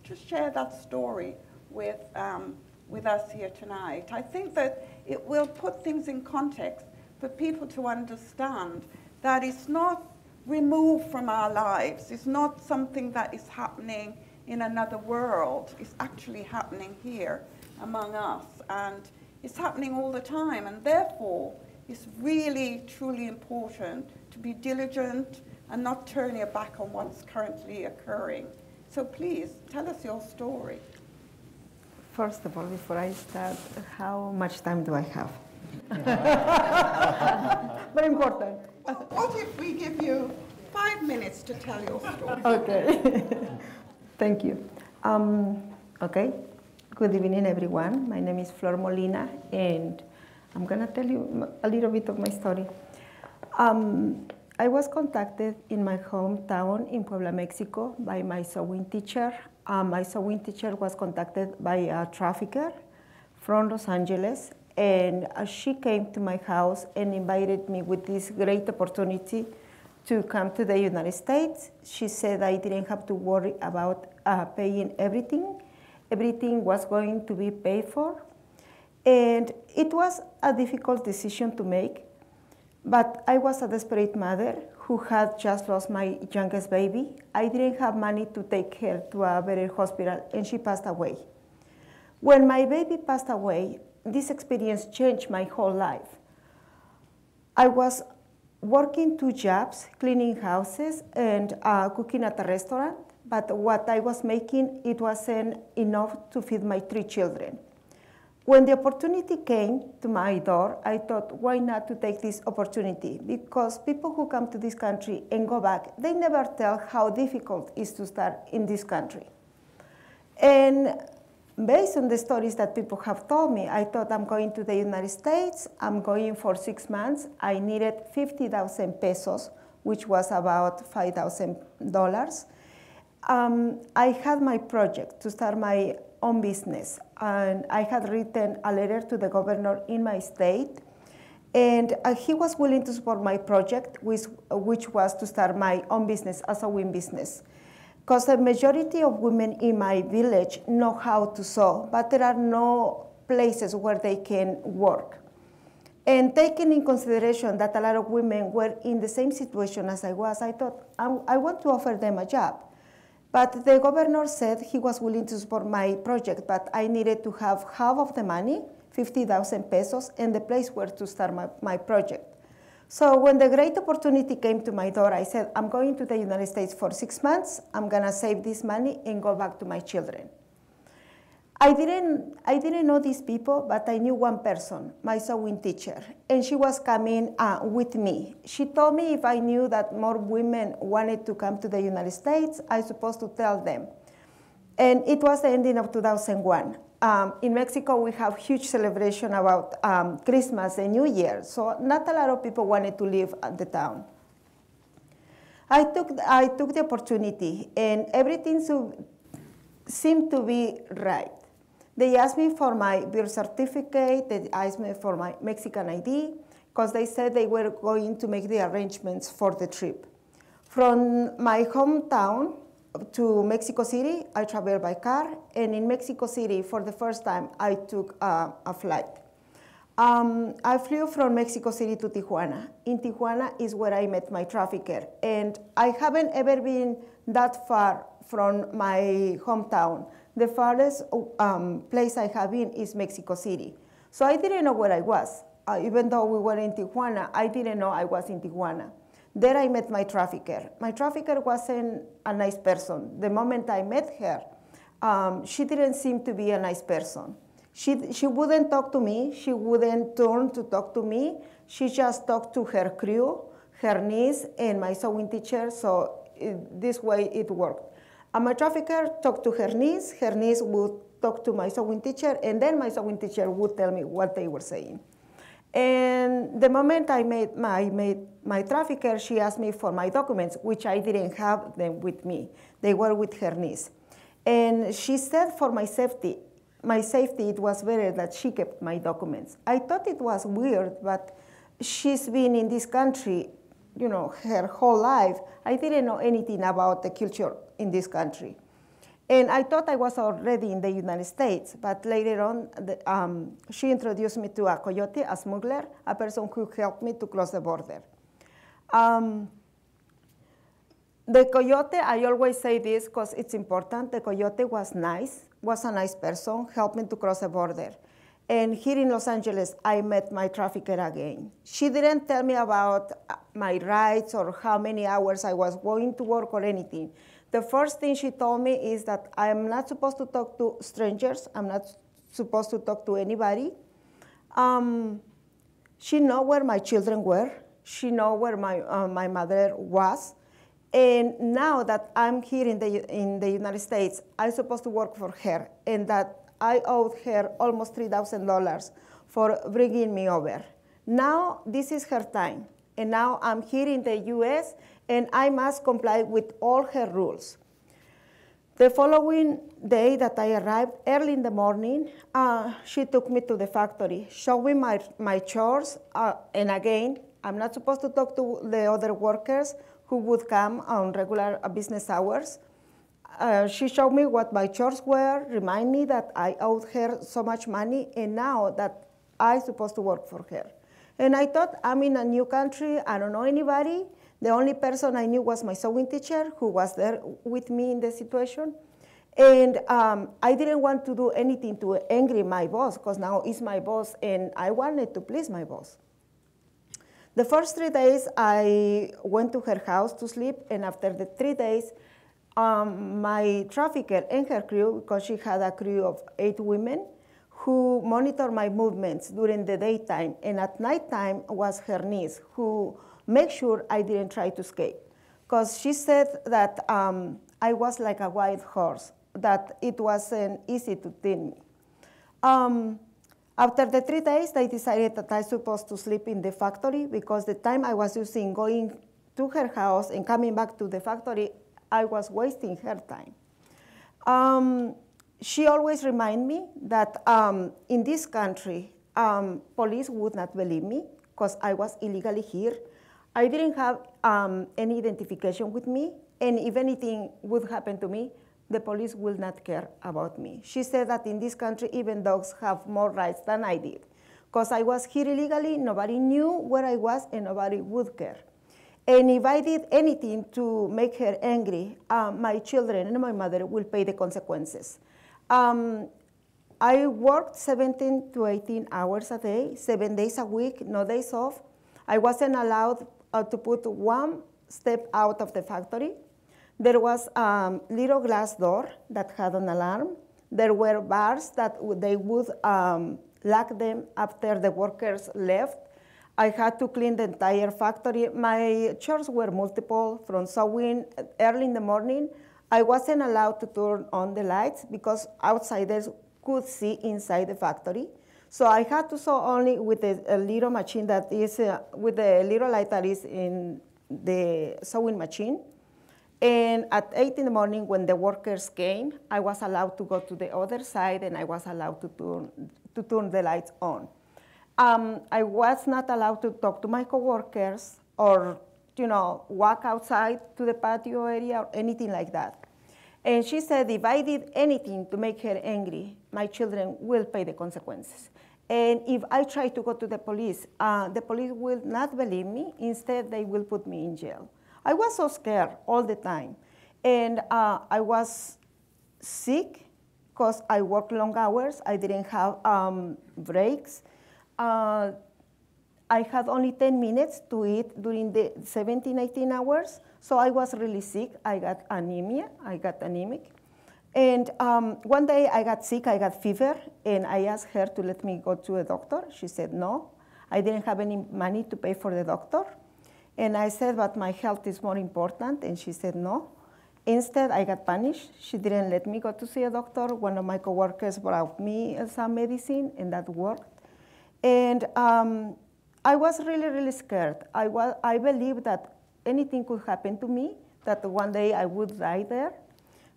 just share that story with, um, with us here tonight? I think that it will put things in context for people to understand that it's not removed from our lives. It's not something that is happening in another world. It's actually happening here among us. And it's happening all the time. And therefore, it's really, truly important to be diligent and not turn your back on what's currently occurring. So please, tell us your story. First of all, before I start, how much time do I have? Very important. What if we give you five minutes to tell your story? Okay. Thank you. Um, okay. Good evening, everyone. My name is Flor Molina, and I'm going to tell you a little bit of my story. Um, I was contacted in my hometown in Puebla, Mexico, by my sewing teacher. Um, my sewing teacher was contacted by a trafficker from Los Angeles, and uh, she came to my house and invited me with this great opportunity to come to the United States. She said I didn't have to worry about uh, paying everything. Everything was going to be paid for. And it was a difficult decision to make but I was a desperate mother who had just lost my youngest baby. I didn't have money to take her to a better hospital, and she passed away. When my baby passed away, this experience changed my whole life. I was working two jobs, cleaning houses and uh, cooking at a restaurant, but what I was making, it wasn't enough to feed my three children. When the opportunity came to my door, I thought, why not to take this opportunity? Because people who come to this country and go back, they never tell how difficult it is to start in this country. And based on the stories that people have told me, I thought I'm going to the United States, I'm going for six months. I needed 50,000 pesos, which was about $5,000. Um, I had my project to start my own business. And I had written a letter to the governor in my state, and uh, he was willing to support my project, which, which was to start my own business as a WIN business. Because the majority of women in my village know how to sew, but there are no places where they can work. And taking in consideration that a lot of women were in the same situation as I was, I thought, I want to offer them a job. But the governor said he was willing to support my project, but I needed to have half of the money, 50,000 pesos, and the place where to start my, my project. So when the great opportunity came to my door, I said, I'm going to the United States for six months. I'm going to save this money and go back to my children. I didn't, I didn't know these people, but I knew one person, my sewing teacher, and she was coming uh, with me. She told me if I knew that more women wanted to come to the United States, I was supposed to tell them. And it was the ending of 2001. Um, in Mexico, we have huge celebration about um, Christmas and New Year, so not a lot of people wanted to leave the town. I took, I took the opportunity, and everything seemed to be right. They asked me for my birth certificate, they asked me for my Mexican ID, because they said they were going to make the arrangements for the trip. From my hometown to Mexico City, I traveled by car, and in Mexico City, for the first time, I took a, a flight. Um, I flew from Mexico City to Tijuana. In Tijuana is where I met my trafficker, and I haven't ever been that far from my hometown The farthest um, place I have been is Mexico City. So I didn't know where I was. Uh, even though we were in Tijuana, I didn't know I was in Tijuana. There I met my trafficker. My trafficker wasn't a nice person. The moment I met her, um, she didn't seem to be a nice person. She, she wouldn't talk to me. She wouldn't turn to talk to me. She just talked to her crew, her niece, and my sewing teacher. So it, this way it worked. And my trafficker talked to her niece. Her niece would talk to my sewing teacher, and then my sewing teacher would tell me what they were saying. And the moment I made my, made my trafficker, she asked me for my documents, which I didn't have them with me. They were with her niece. And she said for my safety, my safety, it was better that she kept my documents. I thought it was weird, but she's been in this country, you know, her whole life. I didn't know anything about the culture in this country. And I thought I was already in the United States, but later on, the, um, she introduced me to a coyote, a smuggler, a person who helped me to cross the border. Um, the coyote, I always say this because it's important. The coyote was nice, was a nice person, helped me to cross the border. And here in Los Angeles, I met my trafficker again. She didn't tell me about uh, my rights or how many hours I was going to work or anything. The first thing she told me is that I am not supposed to talk to strangers. I'm not supposed to talk to anybody. Um, she know where my children were. She know where my, uh, my mother was. And now that I'm here in the, in the United States, I'm supposed to work for her, and that I owed her almost $3,000 for bringing me over. Now, this is her time, and now I'm here in the US, and I must comply with all her rules. The following day that I arrived, early in the morning, uh, she took me to the factory, showing my, my chores, uh, and again, I'm not supposed to talk to the other workers who would come on regular uh, business hours. Uh, she showed me what my chores were, remind me that I owed her so much money, and now that I'm supposed to work for her. And I thought, I'm in a new country, I don't know anybody. The only person I knew was my sewing teacher, who was there with me in the situation. And um, I didn't want to do anything to angry my boss, because now he's my boss, and I wanted to please my boss. The first three days, I went to her house to sleep, and after the three days, um, my trafficker and her crew, because she had a crew of eight women, who monitor my movements during the daytime, and at nighttime was her niece, who make sure I didn't try to escape. Because she said that um, I was like a wild horse, that it wasn't easy to tame me. Um, after the three days, they decided that I was supposed to sleep in the factory because the time I was using going to her house and coming back to the factory, I was wasting her time. Um, she always reminded me that um, in this country, um, police would not believe me because I was illegally here. I didn't have um, any identification with me, and if anything would happen to me, the police will not care about me. She said that in this country, even dogs have more rights than I did. Because I was here illegally, nobody knew where I was, and nobody would care. And if I did anything to make her angry, um, my children and my mother will pay the consequences. Um, I worked 17 to 18 hours a day, seven days a week, no days off. I wasn't allowed uh, to put one step out of the factory. There was a little glass door that had an alarm. There were bars that they would um, lock them after the workers left. I had to clean the entire factory. My chores were multiple, from sewing early in the morning. I wasn't allowed to turn on the lights because outsiders could see inside the factory. So I had to sew only with a, a little machine that is, uh, with the little light that is in the sewing machine. And at 8 in the morning, when the workers came, I was allowed to go to the other side and I was allowed to turn, to turn the lights on. Um, I was not allowed to talk to my coworkers or, you know, walk outside to the patio area or anything like that. And she said, if I did anything to make her angry, my children will pay the consequences. And if I try to go to the police, uh, the police will not believe me. Instead, they will put me in jail. I was so scared all the time. And uh, I was sick because I worked long hours. I didn't have um, breaks. Uh, I had only 10 minutes to eat during the 17, 18 hours. So I was really sick. I got anemia. I got anemic. And um, one day I got sick, I got fever, and I asked her to let me go to a doctor. She said no. I didn't have any money to pay for the doctor. And I said, but my health is more important. And she said no. Instead, I got punished. She didn't let me go to see a doctor. One of my coworkers brought me some medicine, and that worked. And um, I was really, really scared. I, was, I believed that anything could happen to me, that one day I would die there.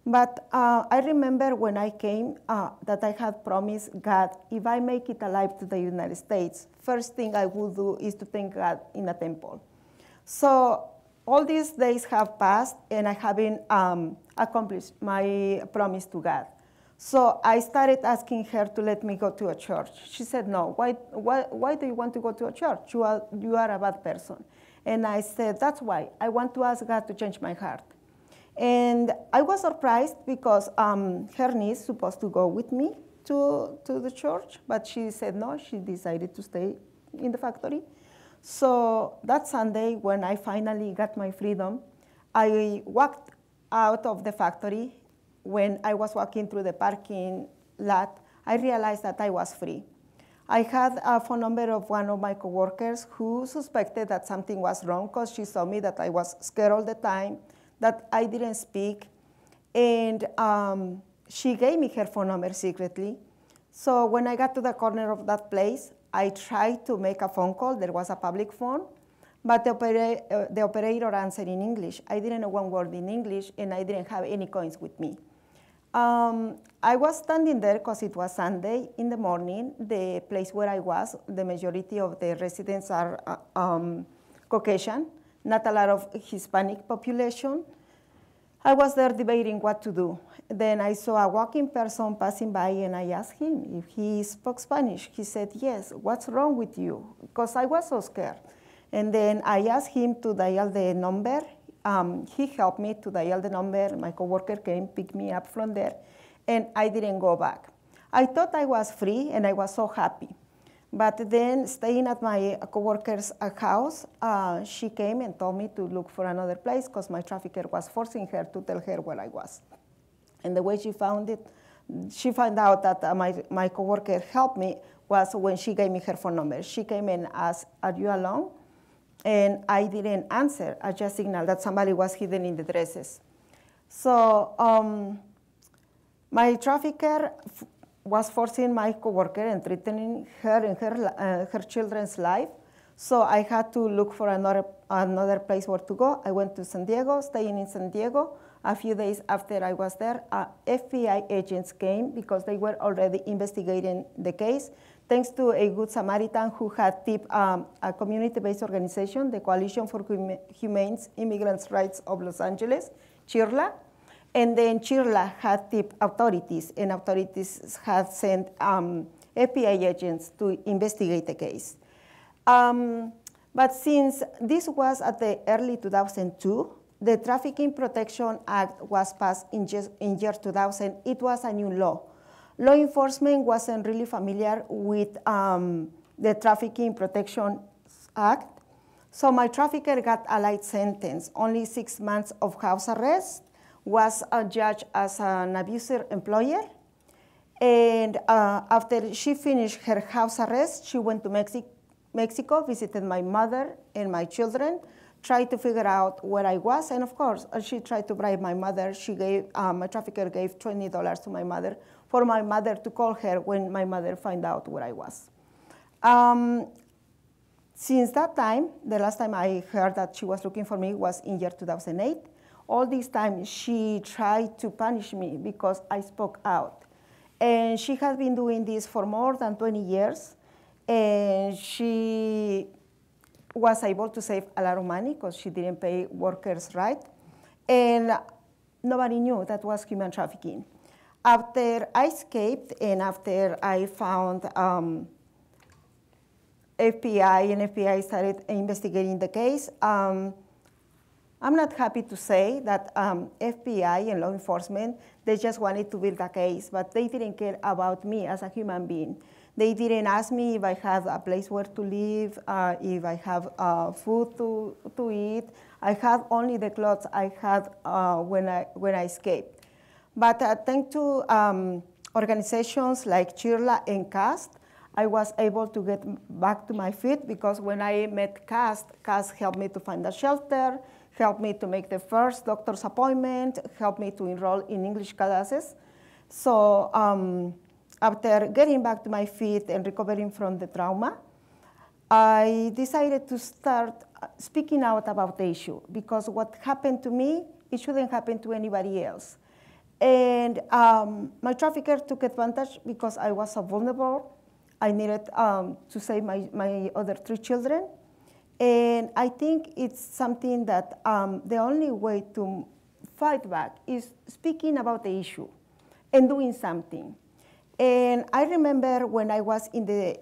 But uh, I remember when I came uh, that I had promised God, if I make it alive to the United States, first thing I will do is to thank God in a temple. So all these days have passed, and I haven't um, accomplished my promise to God. So I started asking her to let me go to a church. She said, no, why, why, why do you want to go to a church? You are, you are a bad person. And I said, that's why. I want to ask God to change my heart. And I was surprised because um, her niece supposed to go with me to, to the church, but she said no, she decided to stay in the factory. So that Sunday, when I finally got my freedom, I walked out of the factory. When I was walking through the parking lot, I realized that I was free. I had a phone number of one of my coworkers who suspected that something was wrong because she saw me that I was scared all the time that I didn't speak. And um, she gave me her phone number secretly. So when I got to the corner of that place, I tried to make a phone call. There was a public phone, but the, opera uh, the operator answered in English. I didn't know one word in English, and I didn't have any coins with me. Um, I was standing there because it was Sunday in the morning. The place where I was, the majority of the residents are uh, um, Caucasian not a lot of Hispanic population. I was there debating what to do. Then I saw a walking person passing by and I asked him if he spoke Spanish. He said, yes, what's wrong with you? Because I was so scared. And then I asked him to dial the number. Um, he helped me to dial the number. My coworker came, pick me up from there, and I didn't go back. I thought I was free and I was so happy. But then, staying at my coworker's uh, house, uh, she came and told me to look for another place because my trafficker was forcing her to tell her where I was. And the way she found it, she found out that uh, my, my coworker helped me was when she gave me her phone number. She came and asked, Are you alone? And I didn't answer. I just signaled that somebody was hidden in the dresses. So um, my trafficker was forcing my coworker and threatening her and her, uh, her children's life. So I had to look for another, another place where to go. I went to San Diego, staying in San Diego. A few days after I was there, uh, FBI agents came because they were already investigating the case. Thanks to a good Samaritan who had tipped um, a community-based organization, the Coalition for Humane Immigrants' Rights of Los Angeles, CHIRLA, and then CHIRLA had tipped authorities, and authorities had sent um, FBI agents to investigate the case. Um, but since this was at the early 2002, the Trafficking Protection Act was passed in, just, in year 2000. It was a new law. Law enforcement wasn't really familiar with um, the Trafficking Protection Act. So my trafficker got a light sentence, only six months of house arrest was judged as an abusive employer. And uh, after she finished her house arrest, she went to Mexi Mexico, visited my mother and my children, tried to figure out where I was, and of course, uh, she tried to bribe my mother. She gave, um, my trafficker gave $20 to my mother for my mother to call her when my mother found out where I was. Um, since that time, the last time I heard that she was looking for me was in year 2008 all this time she tried to punish me because I spoke out. And she has been doing this for more than 20 years. And she was able to save a lot of money because she didn't pay workers right. And nobody knew that was human trafficking. After I escaped and after I found um, FBI and FBI started investigating the case, um, I'm not happy to say that um, FBI and law enforcement, they just wanted to build a case, but they didn't care about me as a human being. They didn't ask me if I have a place where to live, uh, if I have uh, food to, to eat. I had only the clothes I had uh, when, I, when I escaped. But uh, thanks to um, organizations like CHIRLA and CAST, I was able to get back to my feet because when I met CAST, CAST helped me to find a shelter, helped me to make the first doctor's appointment, helped me to enroll in English classes. So um, after getting back to my feet and recovering from the trauma, I decided to start uh, speaking out about the issue because what happened to me, it shouldn't happen to anybody else. And um, my trafficker took advantage because I was so vulnerable. I needed um, to save my, my other three children. And I think it's something that um, the only way to fight back is speaking about the issue and doing something. And I remember when I was in the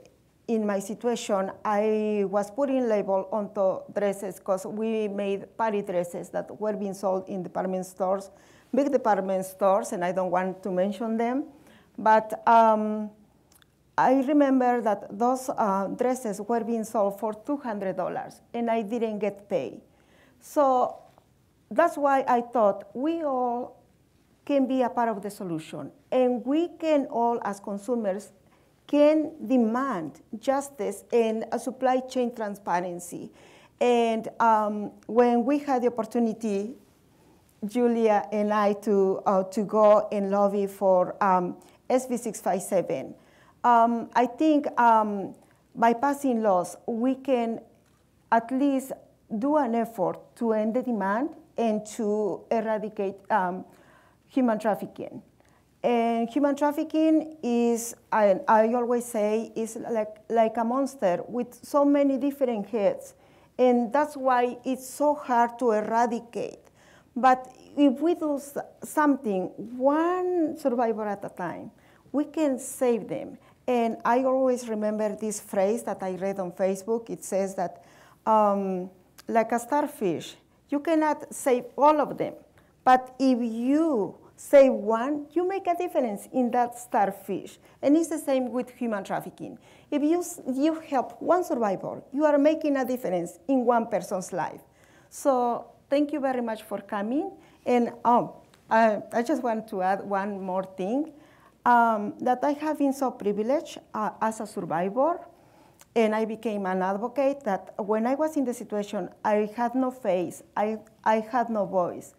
in my situation, I was putting label onto dresses because we made party dresses that were being sold in department stores, big department stores, and I don't want to mention them. But um, I remember that those uh, dresses were being sold for $200 and I didn't get paid. So that's why I thought we all can be a part of the solution and we can all as consumers can demand justice and a supply chain transparency. And um, when we had the opportunity, Julia and I, to, uh, to go and lobby for um, SB 657, um, I think um, by passing laws, we can at least do an effort to end the demand and to eradicate um, human trafficking. And human trafficking is, I, I always say, is like, like a monster with so many different heads. And that's why it's so hard to eradicate. But if we do something, one survivor at a time, we can save them. And I always remember this phrase that I read on Facebook. It says that, um, like a starfish, you cannot save all of them. But if you save one, you make a difference in that starfish. And it's the same with human trafficking. If you, you help one survivor, you are making a difference in one person's life. So thank you very much for coming. And um, I, I just want to add one more thing um, that I have been so privileged uh, as a survivor, and I became an advocate that when I was in the situation, I had no face, I, I had no voice.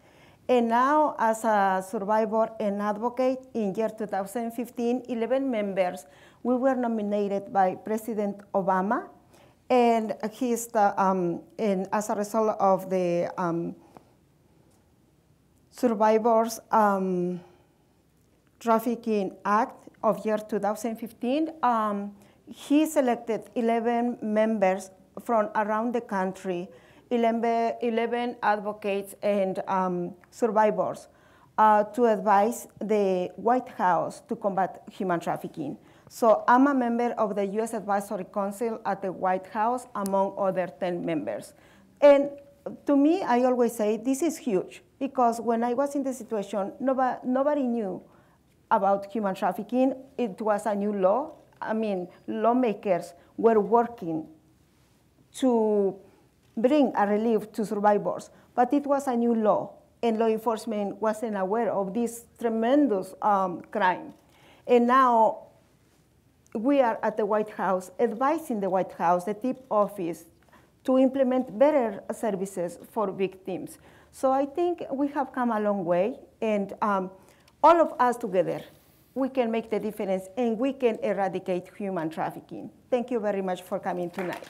And now, as a survivor and advocate, in year 2015, 11 members, we were nominated by President Obama, and he's the, um, and as a result of the um, survivors um, Trafficking Act of year 2015, um, he selected 11 members from around the country, 11, 11 advocates and um, survivors uh, to advise the White House to combat human trafficking. So I'm a member of the U.S. Advisory Council at the White House, among other 10 members. And to me, I always say this is huge because when I was in the situation, nobody, nobody knew about human trafficking. It was a new law. I mean, lawmakers were working to bring a relief to survivors, but it was a new law, and law enforcement wasn't aware of this tremendous um, crime. And now we are at the White House advising the White House, the TIP office, to implement better services for victims. So I think we have come a long way, and um, all of us together, we can make the difference and we can eradicate human trafficking. Thank you very much for coming tonight.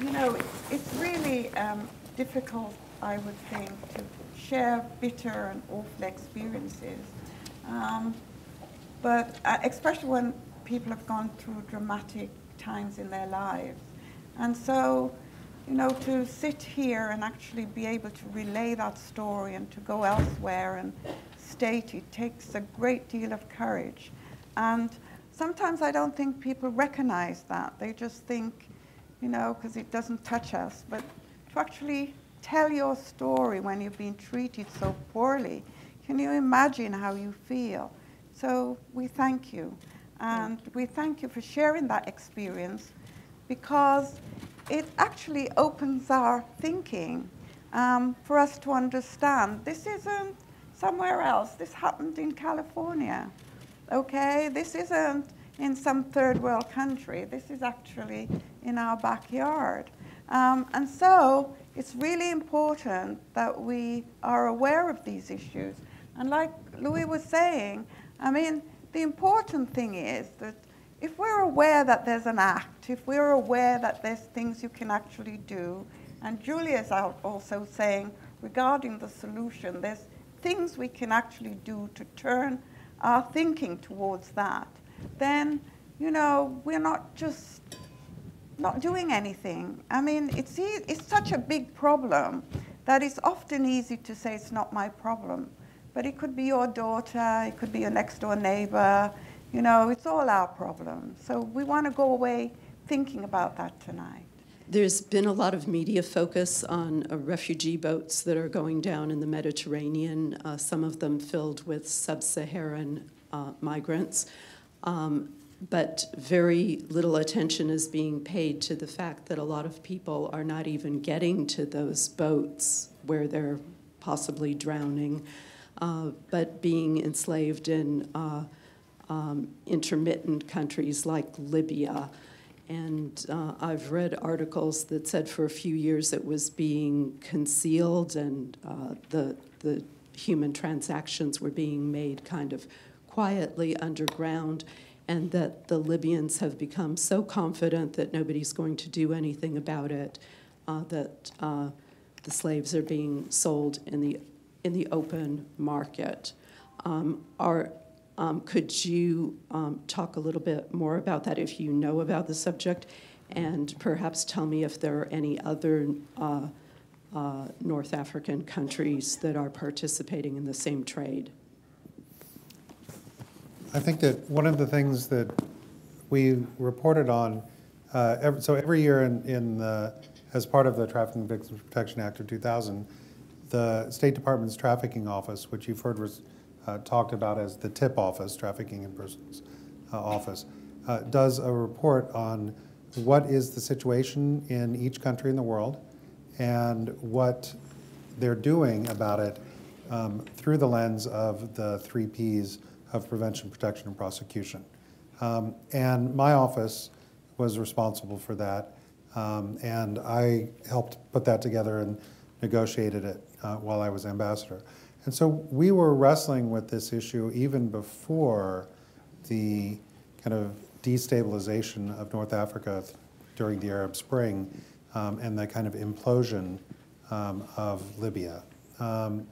You know, it's really um, difficult, I would think, to share bitter and awful experiences. Um, but uh, especially when people have gone through dramatic times in their lives. And so, you know, to sit here and actually be able to relay that story and to go elsewhere and state it takes a great deal of courage. And sometimes I don't think people recognize that. They just think, you know, because it doesn't touch us. But to actually tell your story when you've been treated so poorly. Can you imagine how you feel? So we thank you. And we thank you for sharing that experience because it actually opens our thinking um, for us to understand this isn't somewhere else. This happened in California. Okay? This isn't in some third world country. This is actually in our backyard. Um, and so it's really important that we are aware of these issues. And like Luis was saying, I mean, the important thing is that if we're aware that there's an act, if we're aware that there's things you can actually do, and Julia's out also saying regarding the solution, there's things we can actually do to turn our thinking towards that, then, you know, we're not just not doing anything. I mean, it's, e- it's such a big problem that it's often easy to say it's not my problem. But it could be your daughter, it could be your next door neighbor, you know, it's all our problem. So we want to go away thinking about that tonight. There's been a lot of media focus on uh, refugee boats that are going down in the Mediterranean, uh, some of them filled with sub Saharan uh, migrants. Um, but very little attention is being paid to the fact that a lot of people are not even getting to those boats where they're possibly drowning, uh, but being enslaved in uh, um, intermittent countries like Libya. And uh, I've read articles that said for a few years it was being concealed and uh, the, the human transactions were being made kind of quietly underground, and that the Libyans have become so confident that nobody's going to do anything about it, uh, that uh, the slaves are being sold in the, in the open market. Um, are, um, could you um, talk a little bit more about that if you know about the subject? And perhaps tell me if there are any other uh, uh, North African countries that are participating in the same trade. I think that one of the things that we reported on, uh, every, so every year in, in the, as part of the Trafficking Victims Protection Act of 2000, the State Department's Trafficking Office, which you've heard was uh, talked about as the TIP Office, Trafficking in Persons uh, Office, uh, does a report on what is the situation in each country in the world and what they're doing about it um, through the lens of the three Ps of prevention, protection, and prosecution. Um, and my office was responsible for that, um, and I helped put that together and negotiated it uh, while I was ambassador. And so we were wrestling with this issue even before the kind of destabilization of North Africa during the Arab Spring um, and the kind of implosion um, of Libya. Um,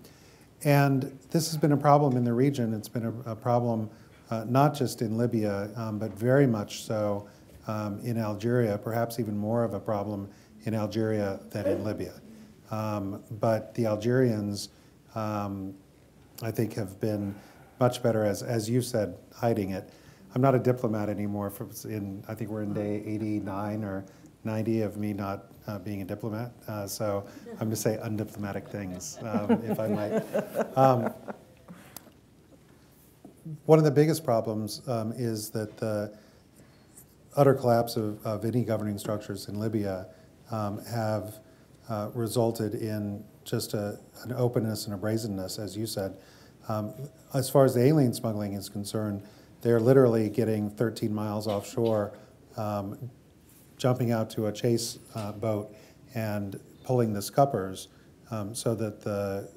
and this has been a problem in the region. It's been a, a problem uh, not just in Libya, um, but very much so um, in Algeria, perhaps even more of a problem in Algeria than in Libya. Um, but the Algerians, um, I think, have been much better, as, as you said, hiding it. I'm not a diplomat anymore. In, I think we're in day 89 or 90 of me not uh, being a diplomat. Uh, so I'm going to say undiplomatic things, um, if I might. Um, one of the biggest problems um, is that the utter collapse of, of any governing structures in Libya um, have uh, resulted in just a, an openness and a brazenness, as you said. Um, as far as the alien smuggling is concerned, they're literally getting 13 miles offshore, um, jumping out to a chase uh, boat and pulling the scuppers um, so that the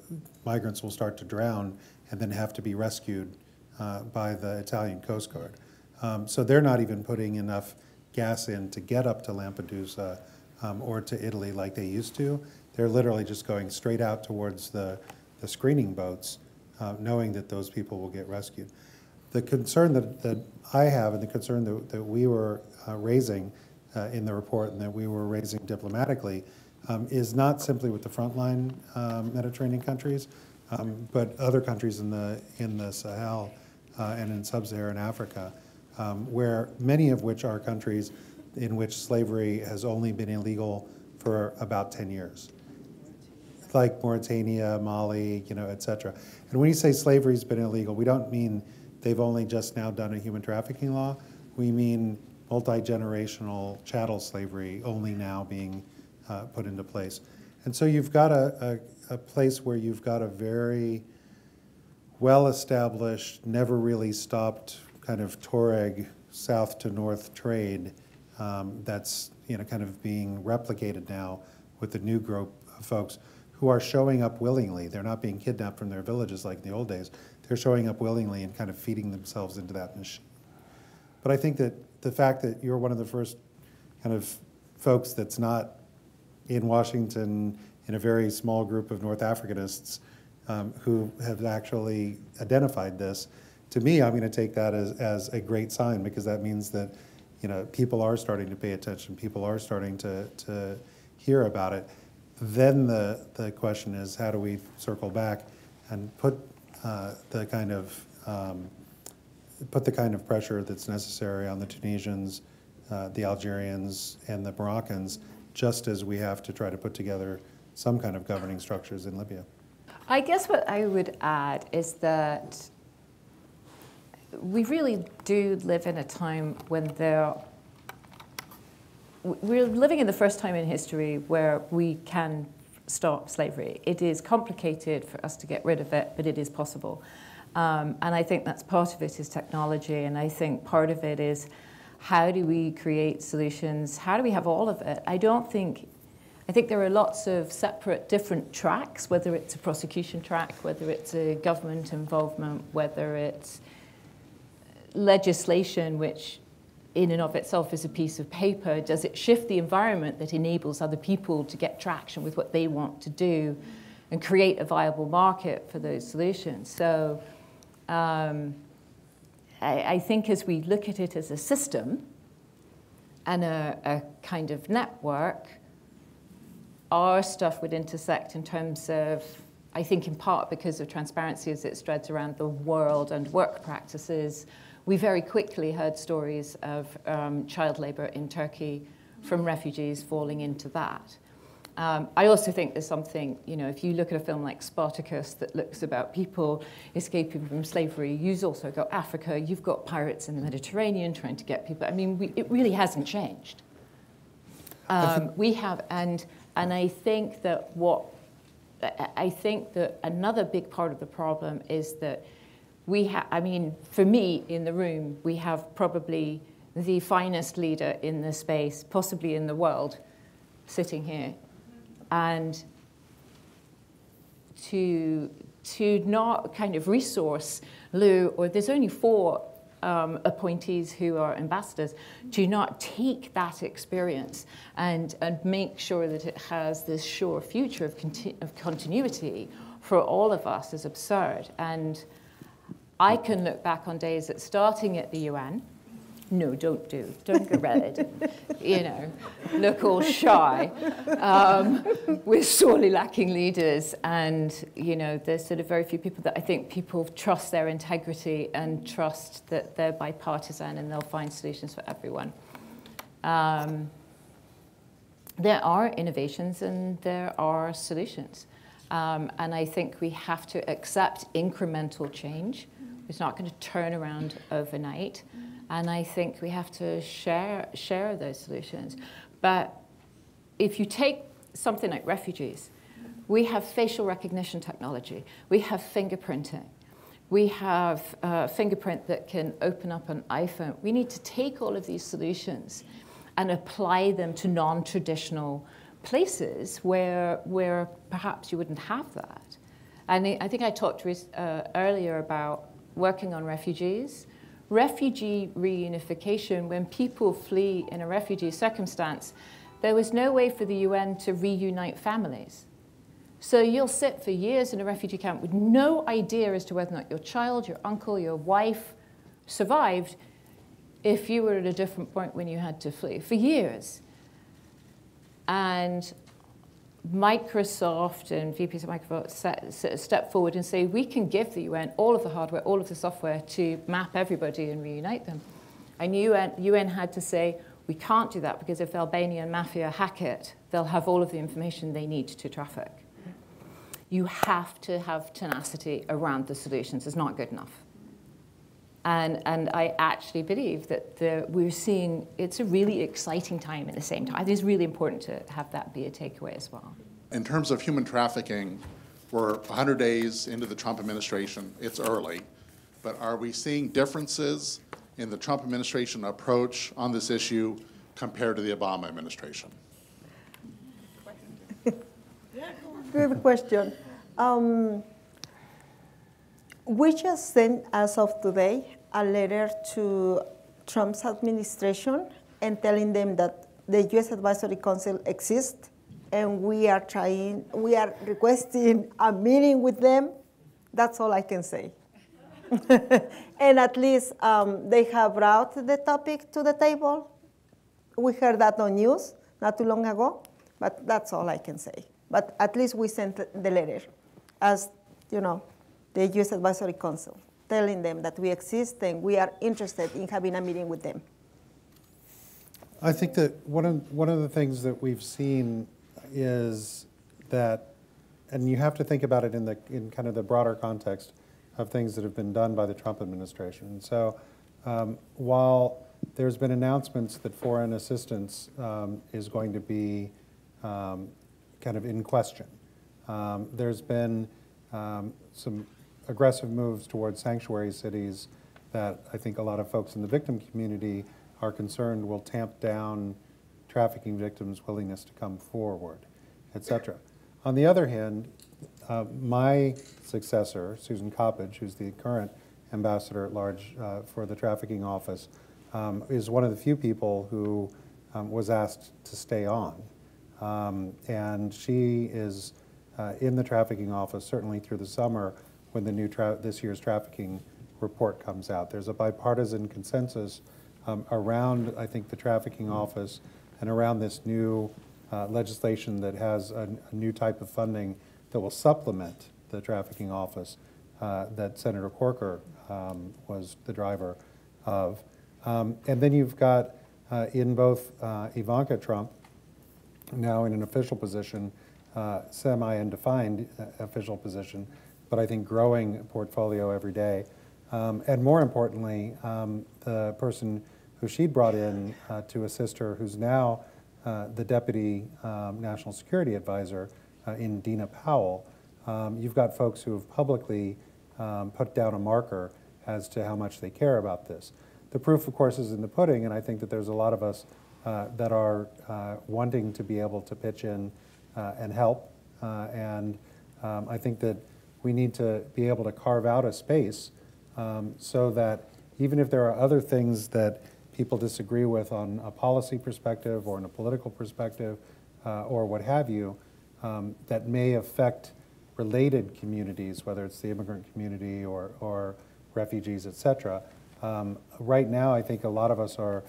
migrants will start to drown and then have to be rescued uh, by the Italian Coast Guard. Um, so they're not even putting enough gas in to get up to Lampedusa um, or to Italy like they used to. They're literally just going straight out towards the, the screening boats, uh, knowing that those people will get rescued. The concern that, that I have and the concern that, that we were uh, raising uh, in the report and that we were raising diplomatically um, is not simply with the frontline um, Mediterranean countries, um, but other countries in the, in the Sahel uh, and in sub-Saharan Africa, um, where many of which are countries in which slavery has only been illegal for about 10 years. like Mauritania, Mali, you know, et cetera. And when you say slavery's been illegal, we don't mean they've only just now done a human trafficking law. We mean multi-generational chattel slavery only now being uh, put into place. And so you've got a, a, a place where you've got a very well-established, never really stopped kind of Tuareg south to north trade um, that's you know kind of being replicated now with the new group of folks who are showing up willingly. They're not being kidnapped from their villages like in the old days. They're showing up willingly and kind of feeding themselves into that machine. But I think that the fact that you're one of the first kind of folks that's not in Washington in a very small group of North Africanists um, who have actually identified this, to me, I'm going to take that as, as a great sign because that means that you know people are starting to pay attention, people are starting to, to hear about it. Then the, the question is how do we circle back and put uh, the kind of um, put the kind of pressure that's necessary on the Tunisians, uh, the Algerians, and the Moroccans, just as we have to try to put together some kind of governing structures in Libya. I guess what I would add is that we really do live in a time when there we're living in the first time in history where we can stop slavery. It is complicated for us to get rid of it, but it is possible. Um, and I think that's part of it is technology, and I think part of it is how do we create solutions? How do we have all of it? I don't think, I think there are lots of separate different tracks, whether it's a prosecution track, whether it's a government involvement, whether it's legislation which in and of itself is a piece of paper? Does it shift the environment that enables other people to get traction with what they want to do and create a viable market for those solutions? So um, I, I, think as we look at it as a system and a, a kind of network, our stuff would intersect in terms of I think in part because of transparency as it spreads around the world and work practices, we very quickly heard stories of um, child labor in Turkey from refugees falling into that. Um, I also think there's something, you know, if you look at a film like Spartacus that looks about people escaping from slavery, you've also got Africa, you've got pirates in the Mediterranean trying to get people. I mean, we, it really hasn't changed. Um, we have, and, and I think that what, I think that another big part of the problem is that we have, I mean, for me in the room, we have probably the finest leader in the space, possibly in the world, sitting here. And to, to not kind of resource Lou, or there's only four um, appointees who are ambassadors, to not take that experience and, and make sure that it has this sure future of, conti of continuity for all of us is absurd. And I can look back on days that starting at the UN, no, don't do, don't go red, you know, look all shy, um, we're sorely lacking leaders, and you know, there's sort of very few people that I think people trust their integrity and trust that they're bipartisan and they'll find solutions for everyone. Um, there are innovations and there are solutions. Um, and I think we have to accept incremental change it's not going to turn around overnight. And I think we have to share, share those solutions. But if you take something like refugees, we have facial recognition technology. We have fingerprinting. We have a fingerprint that can open up an iPhone. We need to take all of these solutions and apply them to non-traditional places where, where perhaps you wouldn't have that. And I think I talked uh, earlier about working on refugees. Refugee reunification, when people flee in a refugee circumstance, there was no way for the UN to reunite families. So you'll sit for years in a refugee camp with no idea as to whether or not your child, your uncle, your wife survived if you were at a different point when you had to flee for years. And Microsoft and VPs of Microsoft step forward and say, we can give the UN all of the hardware, all of the software to map everybody and reunite them. And UN, UN had to say, we can't do that because if Albanian mafia hack it, they'll have all of the information they need to traffic. You have to have tenacity around the solutions. It's not good enough. And, and I actually believe that the, we're seeing it's a really exciting time at the same time. I think it's really important to have that be a takeaway as well. In terms of human trafficking, we're 100 days into the Trump administration. It's early. But are we seeing differences in the Trump administration approach on this issue compared to the Obama administration? Good question. Um, we just sent, as of today, a letter to Trump's administration and telling them that the U.S. Advisory Council exists and we are trying, we are requesting a meeting with them. That's all I can say. and at least um, they have brought the topic to the table. We heard that on news not too long ago, but that's all I can say. But at least we sent the letter as, you know, the U.S. Advisory Council, telling them that we exist and we are interested in having a meeting with them. I think that one of, one of the things that we've seen is that, and you have to think about it in the, in kind of the broader context of things that have been done by the Trump administration. And so um, while there's been announcements that foreign assistance um, is going to be um, kind of in question, um, there's been um, some aggressive moves towards sanctuary cities that I think a lot of folks in the victim community are concerned will tamp down trafficking victims' willingness to come forward, et cetera. On the other hand, uh, my successor, Susan Coppedge, who's the current ambassador at large uh, for the trafficking office, um, is one of the few people who um, was asked to stay on. Um, and she is uh, in the trafficking office certainly through the summer when the new this year's trafficking report comes out. There's a bipartisan consensus um, around, I think, the trafficking office and around this new uh, legislation that has a, a, new type of funding that will supplement the trafficking office uh, that Senator Corker um, was the driver of. Um, and then you've got uh, in both uh, Ivanka Trump, now in an official position, uh, semi-undefined uh, official position, but I think growing portfolio every day. Um, and more importantly, um, the person who she brought in uh, to assist her, who's now uh, the Deputy um, National Security Advisor uh, in Dina Powell. Um, you've got folks who have publicly um, put down a marker as to how much they care about this. The proof, of course, is in the pudding, and I think that there's a lot of us uh, that are uh, wanting to be able to pitch in uh, and help. and um, I think that we need to be able to carve out a space um, so that even if there are other things that people disagree with on a policy perspective or in a political perspective uh, or what have you um, that may affect related communities, whether it's the immigrant community or, or refugees, et cetera. Um, right now, I think a lot of us are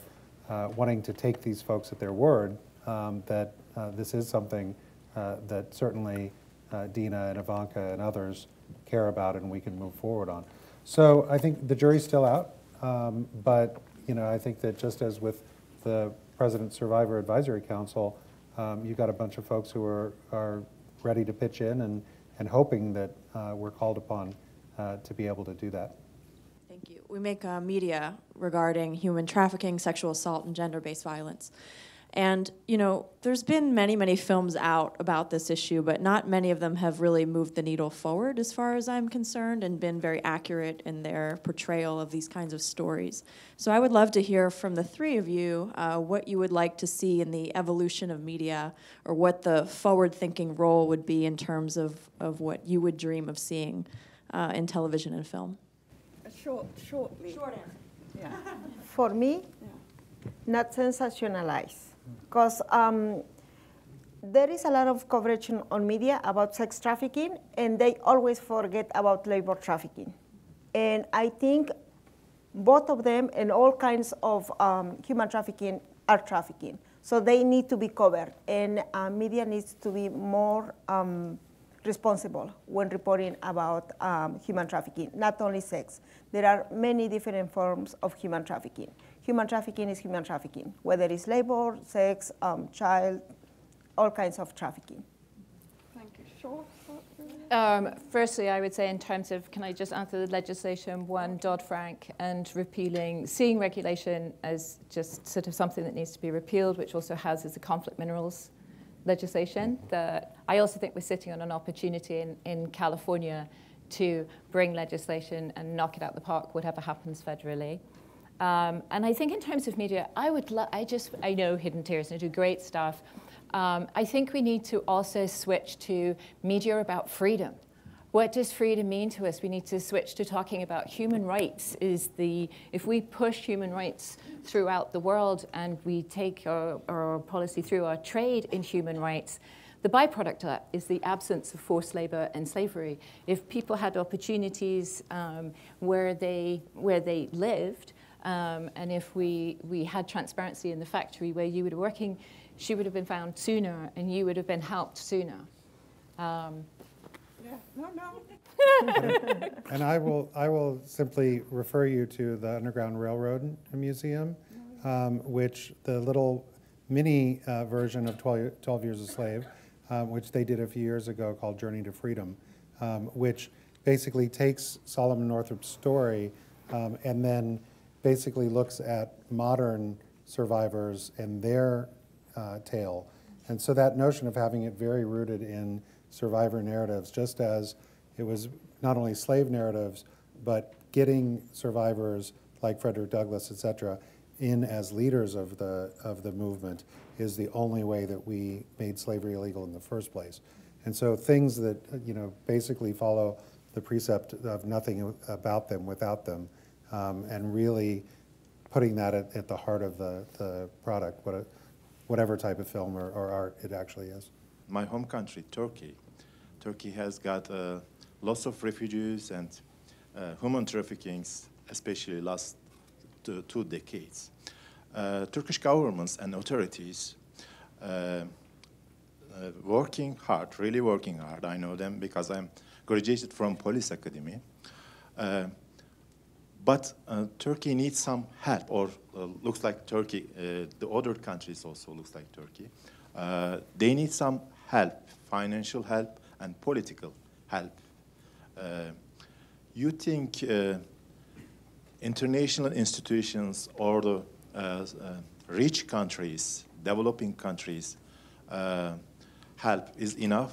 uh, wanting to take these folks at their word um, that uh, this is something uh, that certainly uh, Dina and Ivanka and others care about and we can move forward on. So I think the jury's still out, um, but you know, I think that just as with the President Survivor Advisory Council, um, you've got a bunch of folks who are, are ready to pitch in and, and hoping that uh, we're called upon uh, to be able to do that. Thank you. We make uh, media regarding human trafficking, sexual assault, and gender-based violence. And, you know, there's been many, many films out about this issue, but not many of them have really moved the needle forward as far as I'm concerned and been very accurate in their portrayal of these kinds of stories. So I would love to hear from the three of you uh, what you would like to see in the evolution of media or what the forward thinking role would be in terms of, of what you would dream of seeing uh, in television and film. Short, shortly. Short answer. Yeah. For me, yeah. not sensationalize because um, there is a lot of coverage on media about sex trafficking, and they always forget about labor trafficking. And I think both of them and all kinds of um, human trafficking are trafficking. So they need to be covered, and uh, media needs to be more um, responsible when reporting about um, human trafficking, not only sex. There are many different forms of human trafficking human trafficking is human trafficking, whether it's labor, sex, um, child, all kinds of trafficking. Thank you. Short, Um, firstly, I would say in terms of, can I just answer the legislation, one, Dodd-Frank and repealing, seeing regulation as just sort of something that needs to be repealed, which also houses the conflict minerals legislation. That I also think we're sitting on an opportunity in, in California to bring legislation and knock it out the park, whatever happens federally. Um, and I think in terms of media, I would, I just, I know Hidden Tears and they do great stuff. Um, I think we need to also switch to media about freedom. What does freedom mean to us? We need to switch to talking about human rights. Is the if we push human rights throughout the world and we take our, our policy through our trade in human rights, the byproduct of that is the absence of forced labor and slavery. If people had opportunities um, where they where they lived, um, and if we we had transparency in the factory where you were working, she would have been found sooner, and you would have been helped sooner. Um, Yeah, no, no. And I will, I will simply refer you to the Underground Railroad Museum, um, which the little mini uh, version of 12, 12 Years a Slave, um, which they did a few years ago called Journey to Freedom, um, which basically takes Solomon Northup's story um, and then basically looks at modern survivors and their uh, tale. And so that notion of having it very rooted in survivor narratives, just as it was not only slave narratives, but getting survivors like Frederick Douglass, et cetera, in as leaders of the, of the movement is the only way that we made slavery illegal in the first place. And so things that, you know, basically follow the precept of nothing about them without them, um, and really putting that at, at the heart of the, the product, what whatever type of film or, or art it actually is. my home country, Turkey. Turkey has got uh, lots of refugees and uh, human traffickings, especially last two, two decades. Uh, Turkish governments and authorities uh, uh, working hard, really working hard. I know them because I'm graduated from police academy. But uh, Turkey needs some help, or uh, looks like Turkey, uh, the other countries also looks like Turkey. They need some help, financial help and political help. You think international institutions or the rich countries, developing countries, help is enough,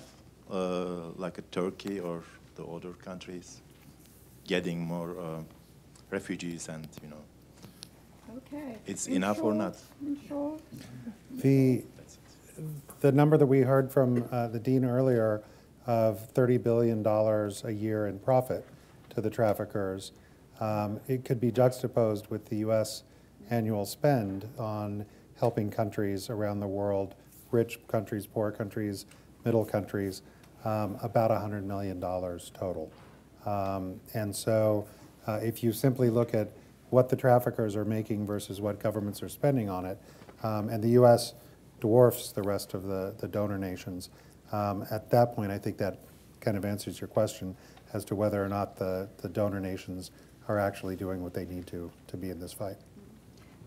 uh, like a Turkey or the other countries, getting more uh, refugees and you know, Okay. It's In enough or not? The, the number that we heard from uh, the dean earlier of $30 billion a year in profit to the traffickers, um, it could be juxtaposed with the U.S. annual spend on helping countries around the world, rich countries, poor countries, middle countries, um, about $100 million total. Um, and so uh, if you simply look at what the traffickers are making versus what governments are spending on it, um, and the U.S. dwarfs the rest of the, the donor nations, um, at that point, I think that kind of answers your question as to whether or not the, the donor nations are actually doing what they need to to be in this fight.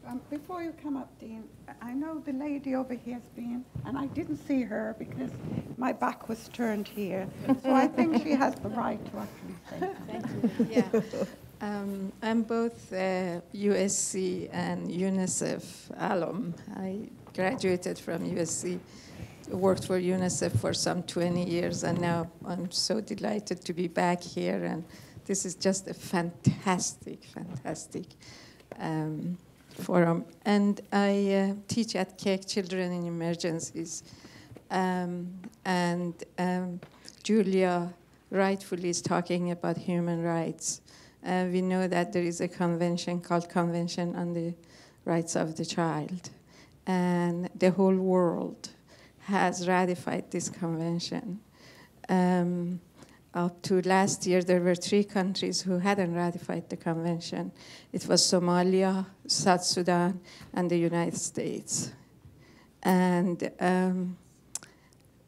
um, before you come up, Dean, I know the lady over here has been, and I didn't see her because my back was turned here. So I think she has the right to actually say something. Yeah. Um, I'm both uh, USC and UNICEF alum. I graduated from USC, worked for UNICEF for some 20 years, and now I'm so delighted to be back here. And this is just a fantastic, fantastic um, forum. And I uh, teach at Keck Children in Emergencies. Um, and um, Julia rightfully is talking about human rights. Uh, we know that there is a convention called Convention on the Rights of the Child, and the whole world has ratified this convention. Um, up to last year, there were three countries who hadn't ratified the convention. It was Somalia, South Sudan, and the United States. And um,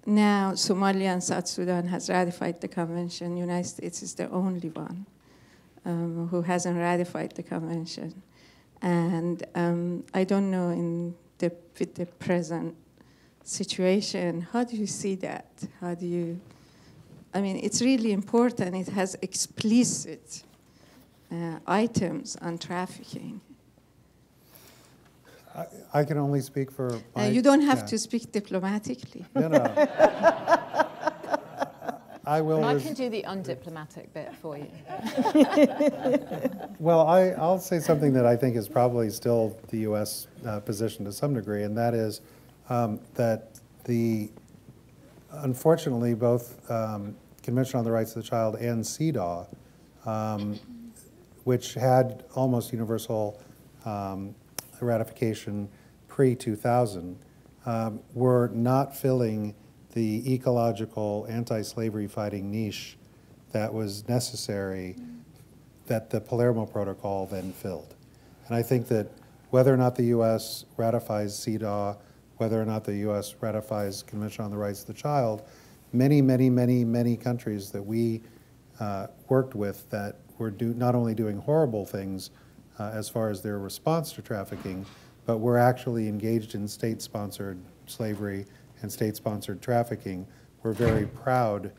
now Somalia and South Sudan has ratified the convention. United States is the only one um, who hasn't ratified the convention. And um, I don't know in the, with the present situation, how do you see that? How do you I mean, it's really important. It has explicit uh, items on trafficking. I, I can only speak for Uh, you don't have yeah. to speak diplomatically. No, no. I will. I can do the undiplomatic bit for you. Well, I, I'll say something that I think is probably still the U.S. uh, position to some degree, and that is um, that the, unfortunately, both um, Convention on the Rights of the Child and CEDAW, um, which had almost universal um, ratification pre-2000, um, were not filling the ecological anti-slavery fighting niche that was necessary that the Palermo Protocol then filled. And I think that whether or not the U.S. ratifies CEDAW, whether or not the U.S. ratifies Convention on the Rights of the Child, many, many, many, many countries that we uh, worked with that were do, not only doing horrible things uh, as far as their response to trafficking, but were actually engaged in state-sponsored slavery and state-sponsored trafficking, were very proud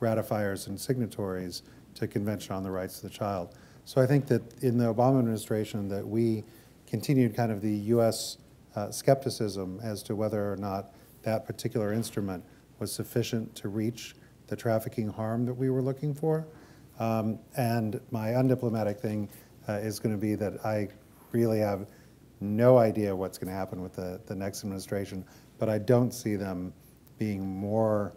ratifiers and signatories to Convention on the Rights of the Child. So I think that in the Obama administration that we continued kind of the U.S. Uh, skepticism as to whether or not that particular instrument was sufficient to reach the trafficking harm that we were looking for. Um, and my undiplomatic thing uh, is going to be that I really have no idea what's going to happen with the, the next administration, but I don't see them being more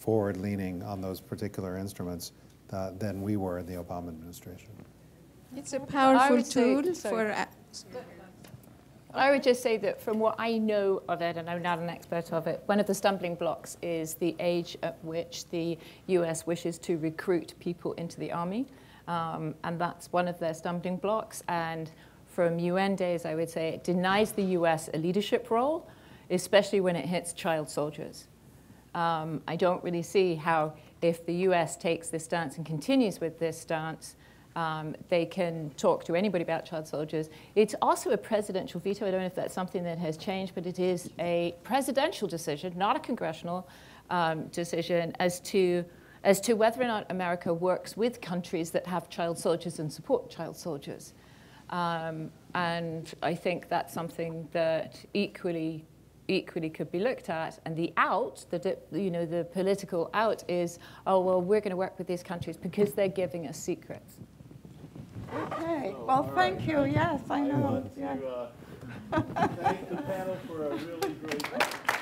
forward-leaning on those particular instruments uh, than we were in the Obama administration. It's a powerful would say- tool sorry. for. a- I would just say that from what I know of it, and I'm not an expert of it, one of the stumbling blocks is the age at which the US wishes to recruit people into the army. Um, and that's one of their stumbling blocks. And from UN days, I would say it denies the US a leadership role, especially when it hits child soldiers. Um, I don't really see how, if the US takes this stance and continues with this stance, um, they can talk to anybody about child soldiers. It's also a presidential veto. I don't know if that's something that has changed, but it is a presidential decision, not a congressional um, decision, as to as to whether or not America works with countries that have child soldiers and support child soldiers. Um, and I think that's something that equally equally could be looked at. And the out, the dip, you know, the political out is, oh well, we're going to work with these countries because they're giving us secrets. Okay, well, thank you, yes, I know. want yeah. to uh, thank the panel for a really great